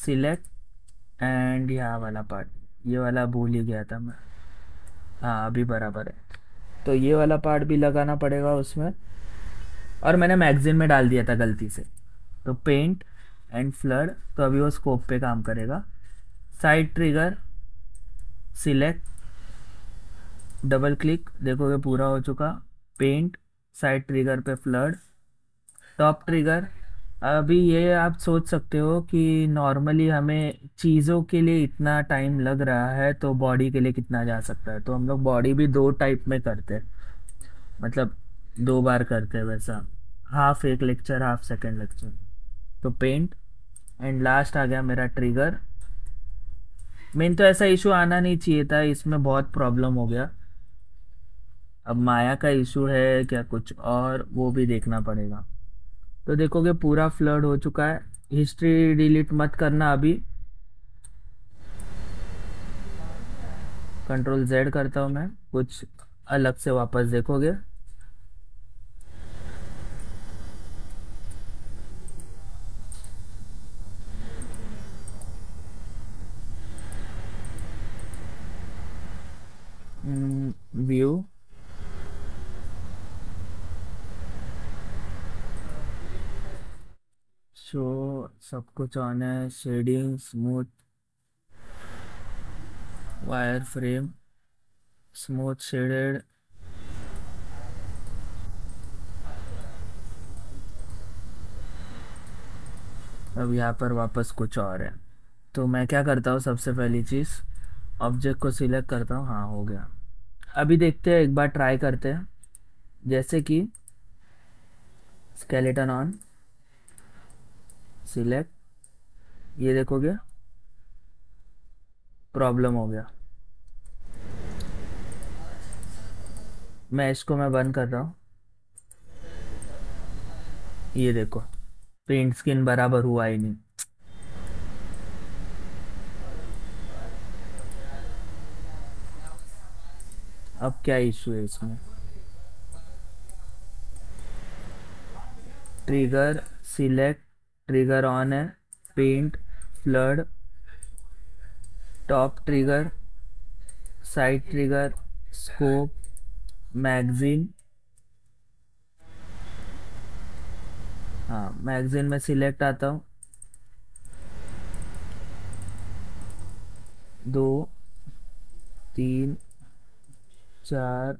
सिलेक्ट एंड यहाँ वाला पार्ट ये वाला भूल ही गया था मैं। हाँ अभी बराबर है। तो ये वाला पार्ट भी लगाना पड़ेगा उसमें। और मैंने मैगजीन में डाल दिया था गलती से। तो पेंट एंड फ्लड तो अभी वो स्कोप पे काम करेगा। Side trigger select double click देखोगे पूरा हो चुका। पेंट साइड ट्रिगर पे फ्लड टॉप ट्रिगर अभी ये आप सोच सकते हो कि नॉर्मली हमें चीज़ों के लिए इतना टाइम लग रहा है तो बॉडी के लिए कितना जा सकता है? तो हम लोग बॉडी भी दो टाइप में करते हैं। मतलब दो बार करते हैं वैसा। हाफ़ एक लेक्चर, हाफ़ सेकेंड लेक्चर। तो पेंट एंड लास्ट आ गया मेरा ट्रिगर। मेन तो ऐसा इशू आना नहीं चाहिए था, इसमें बहुत प्रॉब्लम हो गया। अब माया का इशू है, क्या कुछ और, वो भी देखना पड़ेगा। तो देखोगे पूरा फ्लड हो चुका है। हिस्ट्री डिलीट मत करना अभी। कंट्रोल जेड करता हूँ मैं। कुछ अलग से वापस देखोगे। व्यू शो, सब कुछ ऑन है shading smooth wire frame smooth shaded अब यहाँ पर वापस कुछ और है। तो मैं क्या करता हूँ, सबसे पहली चीज़ ऑब्जेक्ट को सिलेक्ट करता हूँ। हाँ हो गया। अभी देखते हैं, एक बार ट्राई करते हैं। जैसे कि स्केलेटन ऑन सिलेक्ट ये देखोगे प्रॉब्लम हो गया। मैं इसको मैं बंद कर रहा हूँ। ये देखो पेंट स्किन बराबर हुआ ही नहीं। अब क्या इशू है इसमें? ट्रिगर सिलेक्ट ट्रिगर ऑन है paint flood top trigger side trigger scope magazine हाँ मैगजीन में सिलेक्ट आता हूँ। दो, तीन, चार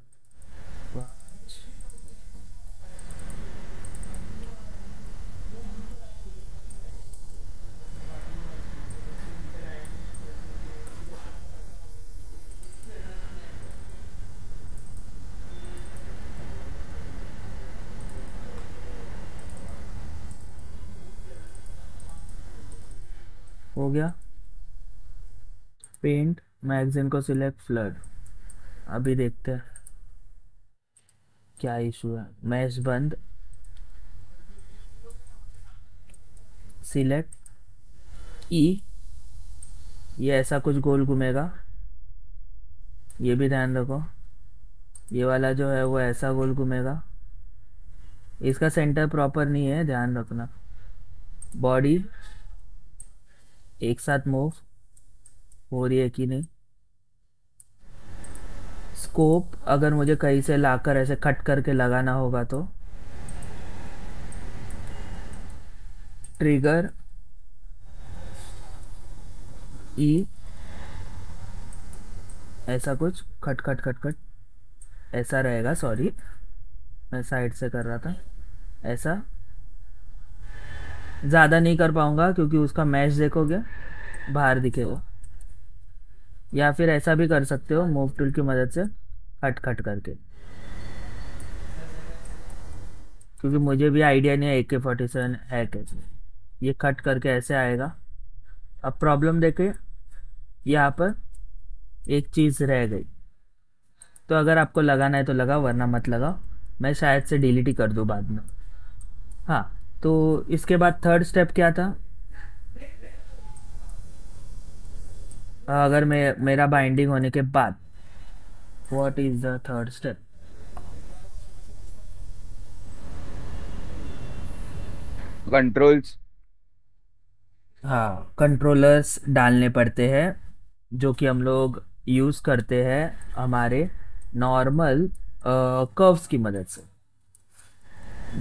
गया। पेंट मैगजीन को सिलेक्ट फ्लड अभी देखते हैं। क्या इशू है? मैच बंद। सिलेक्ट ई ये ऐसा कुछ गोल घूमेगा। ये भी ध्यान रखो। ये वाला जो है वो ऐसा गोल घूमेगा। इसका सेंटर प्रॉपर नहीं है, ध्यान रखना। बॉडी एक साथ मूव हो रही है कि नहीं? स्कोप अगर मुझे कहीं से लाकर ऐसे कट करके लगाना होगा तो? ट्रिगर ई ऐसा कुछ? खट खट खट खट ऐसा रहेगा सॉरी मैं साइड से कर रहा था. ऐसा ज़्यादा नहीं कर पाऊँगा क्योंकि उसका मैच देखोगे, बाहर दिखेगा या फिर ऐसा भी कर सकते हो मूव टूल की मदद से कट कट करके। क्योंकि मुझे भी आइडिया नहीं है ए के फोर्टी सेवन है कैसे। ये कट करके ऐसे आएगा। अब प्रॉब्लम देखे यहाँ पर एक चीज़ रह गई। तो अगर आपको लगाना है तो लगाओ, वरना मत लगाओ। मैं शायद से डिलीट ही कर दूँ बाद में। हाँ तो इसके बाद थर्ड स्टेप क्या था? अगर मैं मेरा बाइंडिंग होने के बाद what is the third step controls हाँ कंट्रोलर्स डालने पड़ते हैं जो कि हम लोग यूज़ करते हैं हमारे नॉर्मल कर्व्स की मदद से।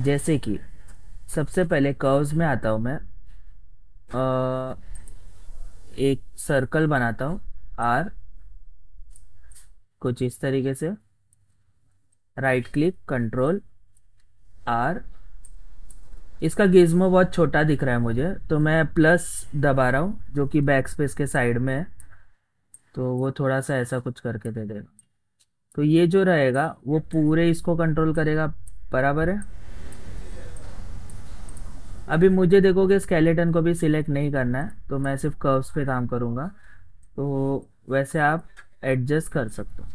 जैसे कि सबसे पहले कर्व्स में आता हूँ मैं। अ, एक सर्कल बनाता हूँ आर कुछ इस तरीके से। राइट क्लिक कंट्रोल आर इसका गिज्मो बहुत छोटा दिख रहा है मुझे तो मैं प्लस दबा रहा हूँ जो कि बैक स्पेस के साइड में है। तो वो थोड़ा सा ऐसा कुछ करके दे देगा। तो ये जो रहेगा वो पूरे इसको कंट्रोल करेगा। बराबर है? अभी मुझे देखोगे स्केलेटन को भी सिलेक्ट नहीं करना है तो मैं सिर्फ़ कर्व्स पे काम करूँगा। तो वैसे आप एडजस्ट कर सकते हो।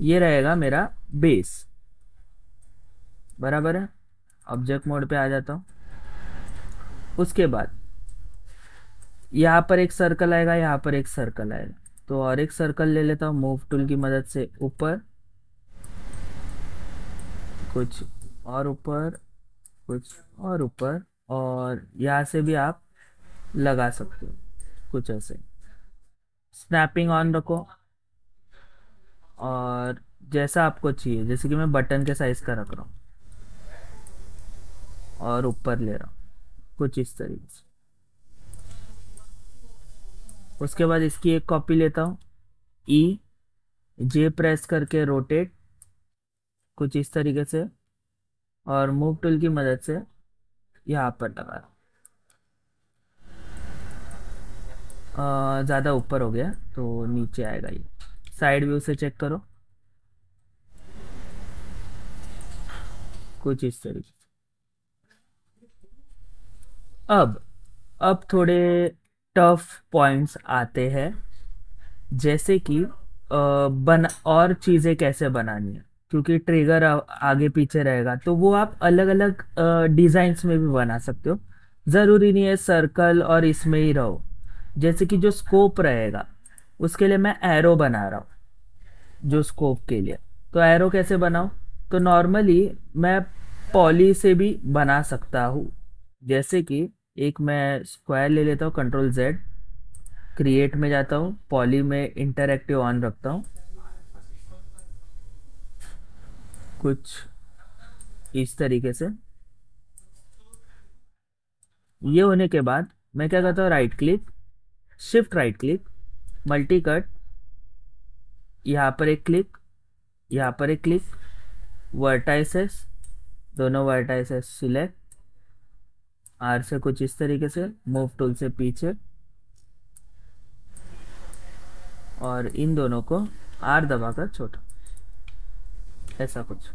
ये रहेगा मेरा बेस बराबर है? ऑब्जेक्ट मोड पे आ जाता हूँ। उसके बाद, यहाँ पर एक सर्कल आएगा, यहाँ पर एक सर्कल आएगा। तो और एक सर्कल ले लेता हूँ मूव टूल की मदद से ऊपर। कुछ और ऊपर, कुछ और ऊपर, और यहाँ से भी आप लगा सकते हो, कुछ ऐसे। स्नैपिंग ऑन रखो। और जैसा आपको चाहिए, जैसे कि मैं बटन के साइज़ का रख रहा हूँ। और ऊपर ले रहा हूँ, कुछ इस तरीके से। उसके बाद इसकी एक कॉपी लेता हूँ। ई जे प्रेस करके रोटेट कुछ इस तरीके से। और मूव टूल की मदद से यहाँ पर लगा ज़्यादा ऊपर हो गया तो नीचे आएगा ये। साइड व्यू से चेक करो। कुछ इस तरीके से। अब अब थोड़े टफ पॉइंट्स आते हैं, जैसे कि बन, और चीज़ें कैसे बनानी है। क्योंकि ट्रिगर आगे पीछे रहेगा। तो वो आप अलग अलग डिज़ाइंस में भी बना सकते हो। ज़रूरी नहीं है सर्कल और इसमें ही रहो। जैसे कि जो स्कोप रहेगा, उसके लिए मैं एरो बना रहा हूँ, जो स्कोप के लिए। तो एरो कैसे बनाऊँ? तो नॉर्मली मैं पॉली से भी बना सकता हूँ। जैसे कि एक मैं स्क्वायर ले लेता हूँ कंट्रोल जेड क्रिएट में जाता हूँ पॉली में इंटरएक्टिव ऑन रखता हूँ। कुछ इस तरीके से। ये होने के बाद मैं क्या करता हूँ? Right click shift right click multi cut यहाँ पर एक क्लिक यहाँ पर एक क्लिक वर्टाइसेस दोनों वर्टाइसेस सिलेक्ट आर से कुछ इस तरीके से मूव टूल से पीछे, और इन दोनों को आर दबाकर छोटा। ऐसा कुछ।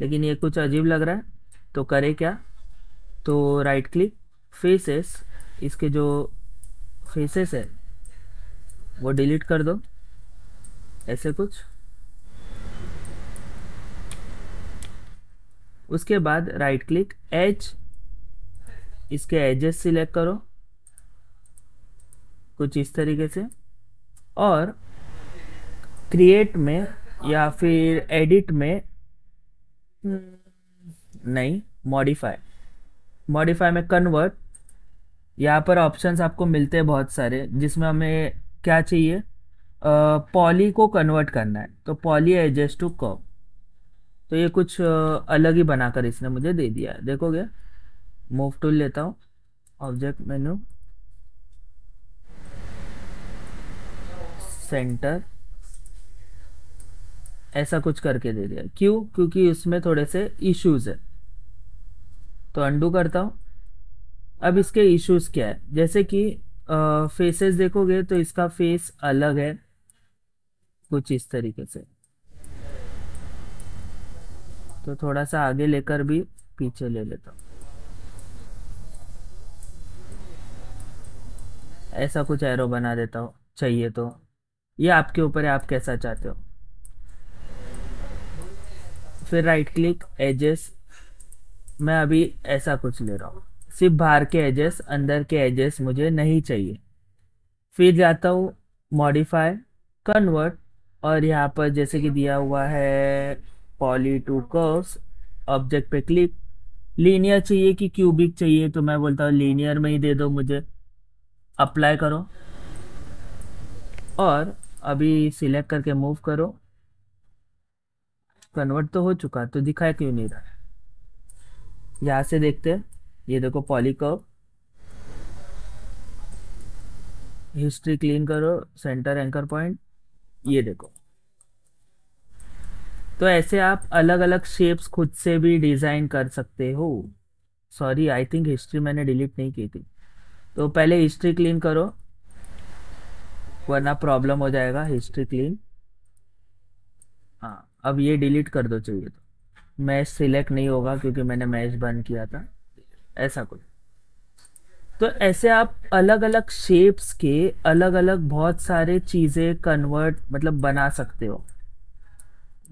लेकिन ये कुछ अजीब लग रहा है। तो करे क्या? तो राइट क्लिक फेसेस इसके जो फेसेस है, वो डिलीट कर दो। ऐसे कुछ। उसके बाद राइट क्लिक एज इसके एजेस सिलेक्ट करो। कुछ इस तरीके से। और क्रिएट में या फिर एडिट में नहीं मॉडिफाई मॉडिफाई में कन्वर्ट यहाँ पर ऑप्शंस आपको मिलते हैं बहुत सारे, जिसमें हमें क्या चाहिए? पॉली को कन्वर्ट करना है। तो पॉली एडजस्ट टू कर्व तो ये कुछ अलग ही बनाकर इसने मुझे दे दिया है। देखोगे? मूव टूल लेता हूँ। ऑब्जेक्ट मेन्यू सेंटर ऐसा कुछ करके दे दिया। क्यों? क्योंकि उसमें थोड़े से इश्यूज़ है। तो अंडू करता हूँ। अब इसके इश्यूज़ क्या है? जैसे कि फेसेस देखोगे तो इसका फेस अलग है। कुछ इस तरीके से। तो थोड़ा सा आगे लेकर भी पीछे ले लेता हूँ। ऐसा कुछ एरो बना देता हूँ। चाहिए तो। ये आपके ऊपर है, आप कैसा चाहते हो? फिर राइट क्लिक एजेस मैं अभी ऐसा कुछ ले रहा हूँ। सिर्फ़ बाहर के एजेस अंदर के एजेस मुझे नहीं चाहिए। फिर जाता हूँ मॉडिफाई कन्वर्ट और यहाँ पर जैसे कि दिया हुआ है पॉली टू कर्व्स ऑब्जेक्ट पे क्लिक लीनियर चाहिए कि क्यूबिक चाहिए तो मैं बोलता हूँ लीनियर में ही दे दो मुझे। अप्लाई करो। और अभी सिलेक्ट करके मूव करो। कन्वर्ट तो हो चुका तो दिखाया क्यों नहीं रहा यहाँ से देखते हैं। ये देखो पॉलीकर्व हिस्ट्री क्लीन करो सेंटर एंकर पॉइंट ये देखो। तो ऐसे आप अलग अलग शेप्स खुद से भी डिज़ाइन कर सकते हो। सॉरी आई थिंक हिस्ट्री मैंने डिलीट नहीं की थी। तो पहले हिस्ट्री क्लीन करो, वरना प्रॉब्लम हो जाएगा हिस्ट्री क्लीन हाँ। अब ये डिलीट कर दो चाहिए तो। मैच सिलेक्ट नहीं होगा क्योंकि मैंने मैच बंद किया था। ऐसा कुछ। तो ऐसे आप अलग अलग शेप्स के अलग अलग बहुत सारे चीज़ें कन्वर्ट मतलब बना सकते हो।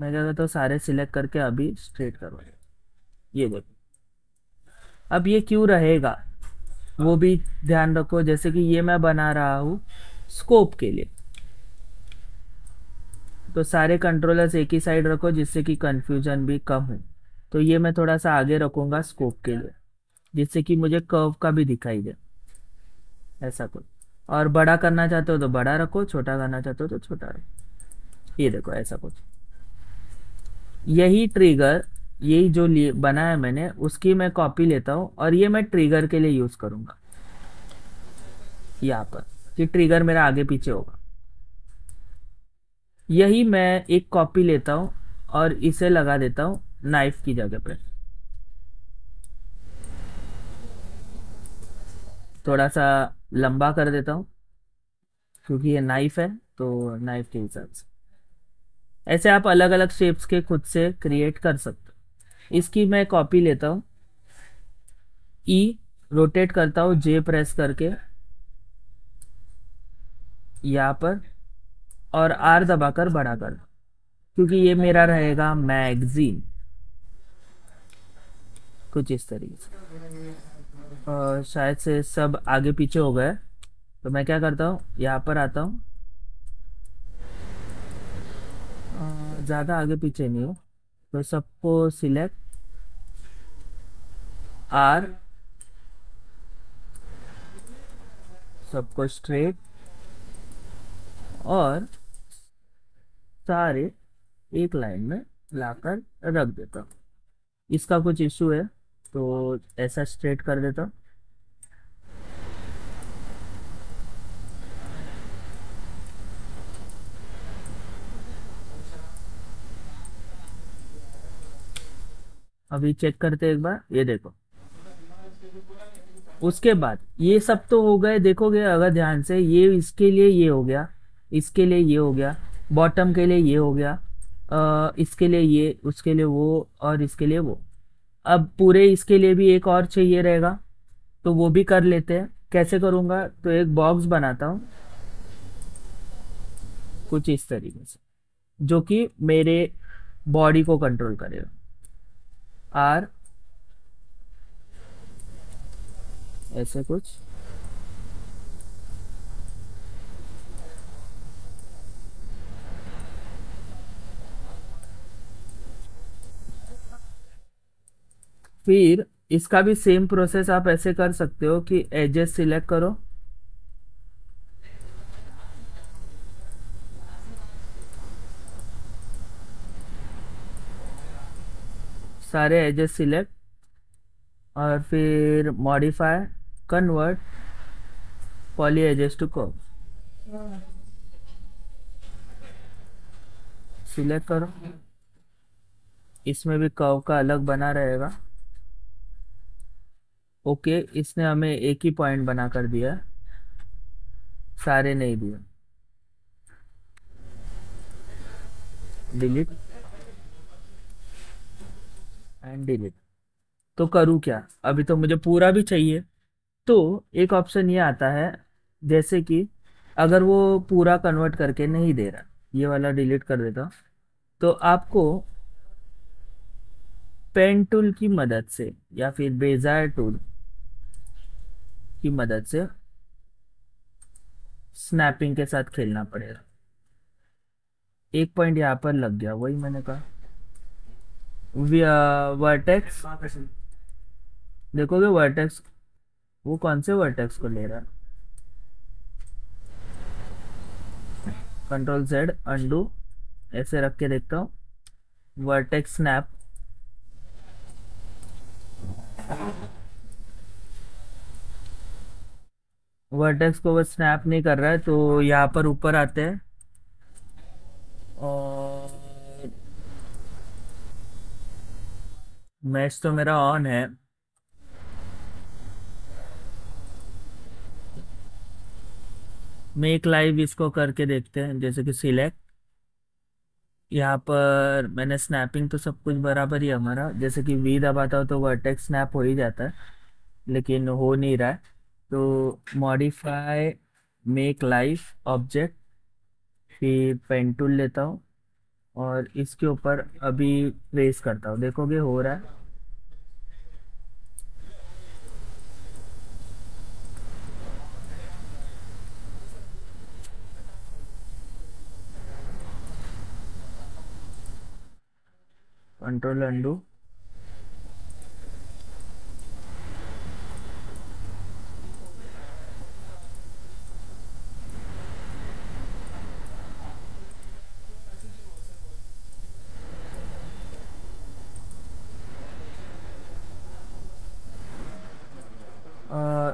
मैं क्या कहता हूँ, सारे सिलेक्ट करके अभी स्ट्रेट करो। ये देखो। अब ये क्यों रहेगा? वो भी ध्यान रखो, जैसे कि ये मैं बना रहा हूँ स्कोप के लिए। तो सारे कंट्रोलर्स एक ही साइड रखो जिससे कि कंफ्यूजन भी कम हो। तो ये मैं थोड़ा सा आगे रखूँगा स्कोप के लिए, जिससे कि मुझे कर्व का भी दिखाई दे। ऐसा कुछ। और बड़ा करना चाहते हो तो बड़ा रखो, छोटा करना चाहते हो तो छोटा रखो। ये देखो, ऐसा कुछ। यही ट्रिगर यही जो बना है मैंने, उसकी मैं कॉपी लेता हूँ और ये मैं ट्रिगर के लिए यूज़ करूँगा। यहाँ पर, कि ट्रिगर मेरा आगे पीछे होगा। यही मैं एक कॉपी लेता हूँ और इसे लगा देता हूँ नाइफ की जगह पे। थोड़ा सा लंबा कर देता हूँ क्योंकि ये नाइफ है तो नाइफ के हिसाब से। ऐसे आप अलग अलग शेप्स के खुद से क्रिएट कर सकते हो। इसकी मैं कॉपी लेता हूँ। ई e, रोटेट करता हूँ जे प्रेस करके। यहाँ पर और आर दबाकर बड़ा कर क्योंकि ये मेरा रहेगा मैगजीन। कुछ इस तरीके से। और शायद से सब आगे पीछे हो गए। तो मैं क्या करता हूँ? यहाँ पर आता हूँ। ज़्यादा आगे पीछे नहीं हो। तो सबको सिलेक्ट आर सबको स्ट्रेट और सारे एक लाइन में लाकर रख देता हूँ। इसका कुछ इशू है तो ऐसा स्ट्रेट कर देता हूँ। अभी चेक करते एक बार, ये देखो। उसके बाद, ये सब तो हो गए, देखोगे, अगर ध्यान से, ये इसके लिए ये हो गया, इसके लिए ये हो गया बॉटम के लिए ये हो गया अ, इसके लिए ये उसके लिए वो और इसके लिए वो। अब पूरे इसके लिए भी एक और चाहिए रहेगा तो वो भी कर लेते हैं। कैसे करूँगा? तो एक बॉक्स बनाता हूँ। कुछ इस तरीके से जो कि मेरे बॉडी को कंट्रोल करेगा आर ऐसे कुछ। फिर इसका भी सेम प्रोसेस आप ऐसे कर सकते हो कि एजेस सिलेक्ट करो। सारे एजेस सिलेक्ट और फिर modify convert poly edges to curve select करो। इसमें भी कर्व का अलग बना रहेगा। ओके, इसने हमें एक ही पॉइंट बना कर दिया। सारे नहीं दिए। डिलीट एंड डिलीट तो करूँ क्या? अभी तो मुझे पूरा भी चाहिए। तो एक ऑप्शन ये आता है, जैसे कि अगर वो पूरा कन्वर्ट करके नहीं दे रहा, ये वाला डिलीट कर देता तो आपको पेन टूल की मदद से या फिर बेजार टूल की मदद से स्नैपिंग के साथ खेलना पड़ेगा। एक पॉइंट यहाँ पर लग गया, वही मैंने कहा। वर्टेक्स देखोगे वर्टेक्स वो कौन से वर्टेक्स को ले रहा है? कंट्रोल जेड अंडू ऐसे रख के देखता हूँ। वर्टेक्स स्नैप वर्टेक्स को वो स्नैप नहीं कर रहा है तो यहाँ पर ऊपर आते हैं। और मैच तो मेरा ऑन है। मेक लाइव इसको करके देखते हैं, जैसे कि सिलेक्ट यहाँ पर मैंने स्नैपिंग तो सब कुछ बराबर ही हमारा, जैसे कि वी दबाता हो तो वर्टेक्स स्नैप हो ही जाता है, लेकिन हो नहीं रहा है। तो मॉडिफाई मेक लाइफ ऑब्जेक्ट फिर पेन टूल लेता हूँ और इसके ऊपर अभी ट्रेस करता हूँ। देखोगे हो रहा है। कंट्रोल अंडू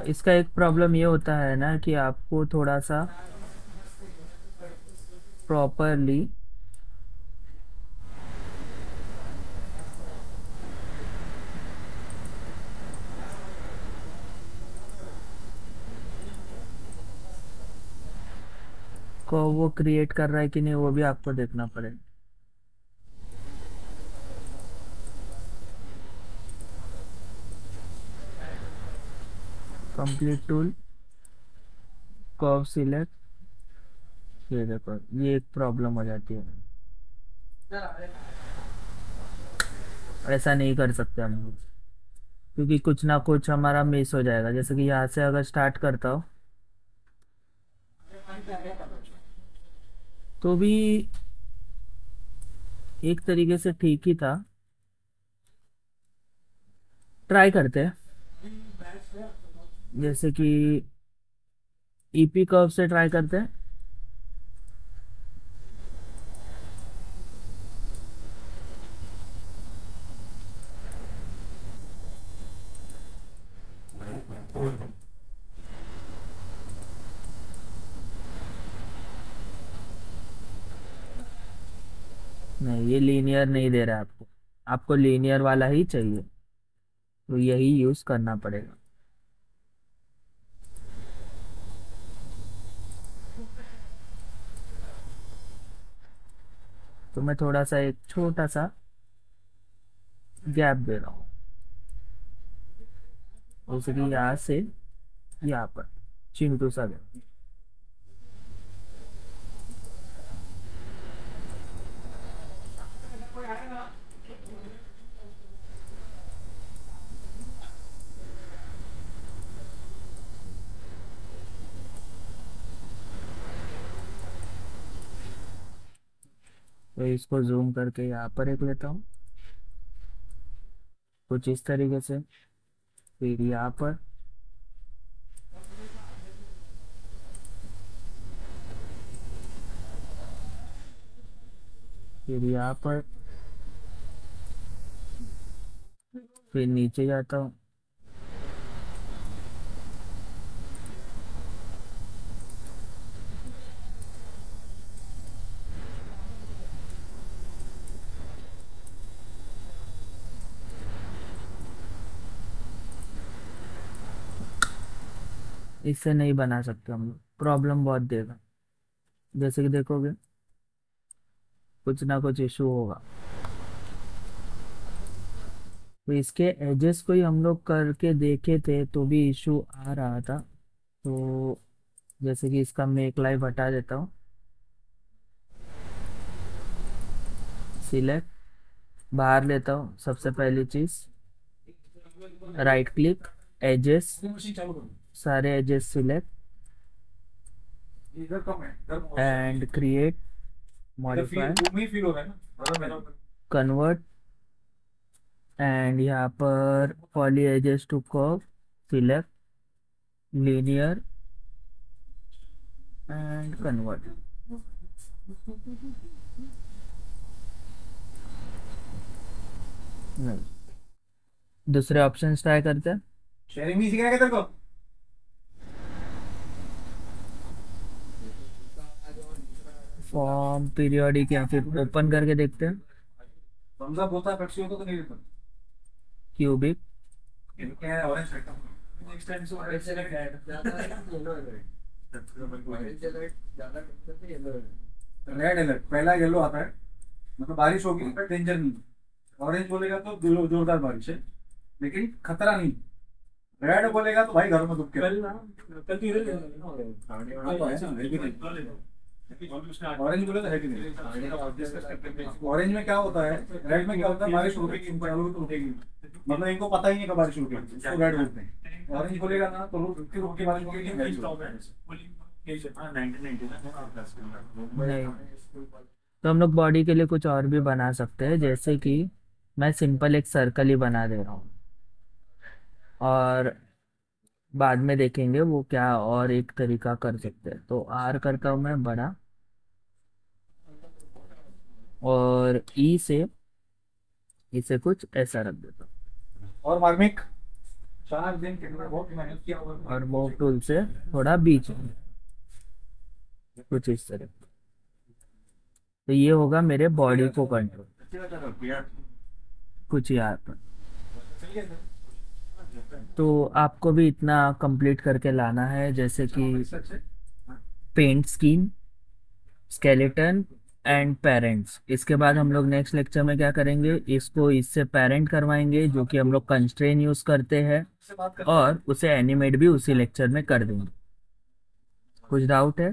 इसका एक प्रॉब्लम ये होता है ना कि आपको थोड़ा सा प्रॉपरली को वो क्रिएट कर रहा है कि नहीं वो भी आपको देखना पड़ेगा। कंप्लीट टूल सिलेक्ट ये देखो, ये एक प्रॉब्लम हो जाती है। ऐसा नहीं कर सकते हम लोग। क्योंकि कुछ ना कुछ हमारा मिस हो जाएगा। जैसे कि यहाँ से अगर स्टार्ट करता हो तो भी एक तरीके से ठीक ही था। ट्राई करते हैं। जैसे कि ईपी कर्व से ट्राई करते हैं। नहीं, ये लीनियर नहीं दे रहा आपको। आपको लीनियर वाला ही चाहिए। तो यही यूज़ करना पड़ेगा। तो मैं थोड़ा सा एक छोटा सा गैप दे रहा हूँ। उसकी यहाँ से यहाँ पर, चिंटू सा गैप तो इसको जूम करके यहाँ पर एक लेता हूँ। कुछ इस तरीके से। फिर यहाँ पर। फिर यहाँ पर। फिर नीचे जाता हूँ। इससे नहीं बना सकते हम लोग। प्रॉब्लम बहुत देगा जैसे कि देखोगे, कुछ ना कुछ इशू होगा। तो इसके एजेस को ही हम लोग करके देखे थे तो भी इशू आ रहा था। तो जैसे कि इसका मेक लाइव हटा देता हूँ। सिलेक्ट बाहर लेता हूँ सबसे पहली चीज़। राइट क्लिक एजेस सारे एजेस सिलेक्ट है एंड क्रिएट मॉडिफाई ही हो है है? कन्वर्ट एंड यहाँ पर poly edges to curve select linear and convert दूसरे ऑप्शन ट्राई करते हैं। शेयरिंग भी सिखाएगा तेरे को? फॉर्म पीरियोडिक या फिर ओपन करके देखते हैं। थम्स अप होता है पेप्सी होता तो नहीं देता क्यूबिक क्या ऑरेंज रखता हूँ? नेक्स्ट टाइम से ऑरेंज से रेड अलर्ट पहला येलो आता है। मतलब बारिश होगी पर डेंजर नहीं ऑरेंज बोलेगा तो जोर- जोरदार बारिश है। लेकिन खतरा नहीं रेड बोलेगा तो भाई घर में डूब के ऑरेंज बोले तो है कि नहीं? ऑरेंज में क्या होता है? रेड में क्या होता है? बारिश रुकेगी चालू तो रुकेगी मतलब इनको पता ही नहीं कब बारिश रुकेगी इसको रेड बोलते हैं। ऑरेंज बोलेगा ना तो रुक रुक के बारिश रुकेगी हैं। नहीं तो हम लोग बॉडी के लिए कुछ और भी बना सकते हैं, जैसे कि मैं सिंपल एक सर्कल ही बना दे रहा हूँ। और बाद में देखेंगे वो क्या और एक तरीका कर सकते हैं। तो आर करता हूँ मैं बड़ा और ई से इसे कुछ ऐसा रख देता हूँ। और मार्मिक चार दिन के बहुत मेहनत किया होगा। और मूव टूल से थोड़ा बीच कुछ इस तरह। तो ये होगा मेरे बॉडी को कंट्रोल कुछ यहाँ पर। तो आपको भी इतना कंप्लीट करके लाना है जैसे कि paint scheme skeleton and parents इसके बाद हम लोग नेक्स्ट लेक्चर में क्या करेंगे? इसको इससे पेरेंट करवाएँगे जो कि हम लोग कंस्ट्रेन यूज़ करते हैं और उसे एनिमेट भी उसी लेक्चर में कर देंगे। कुछ डाउट है।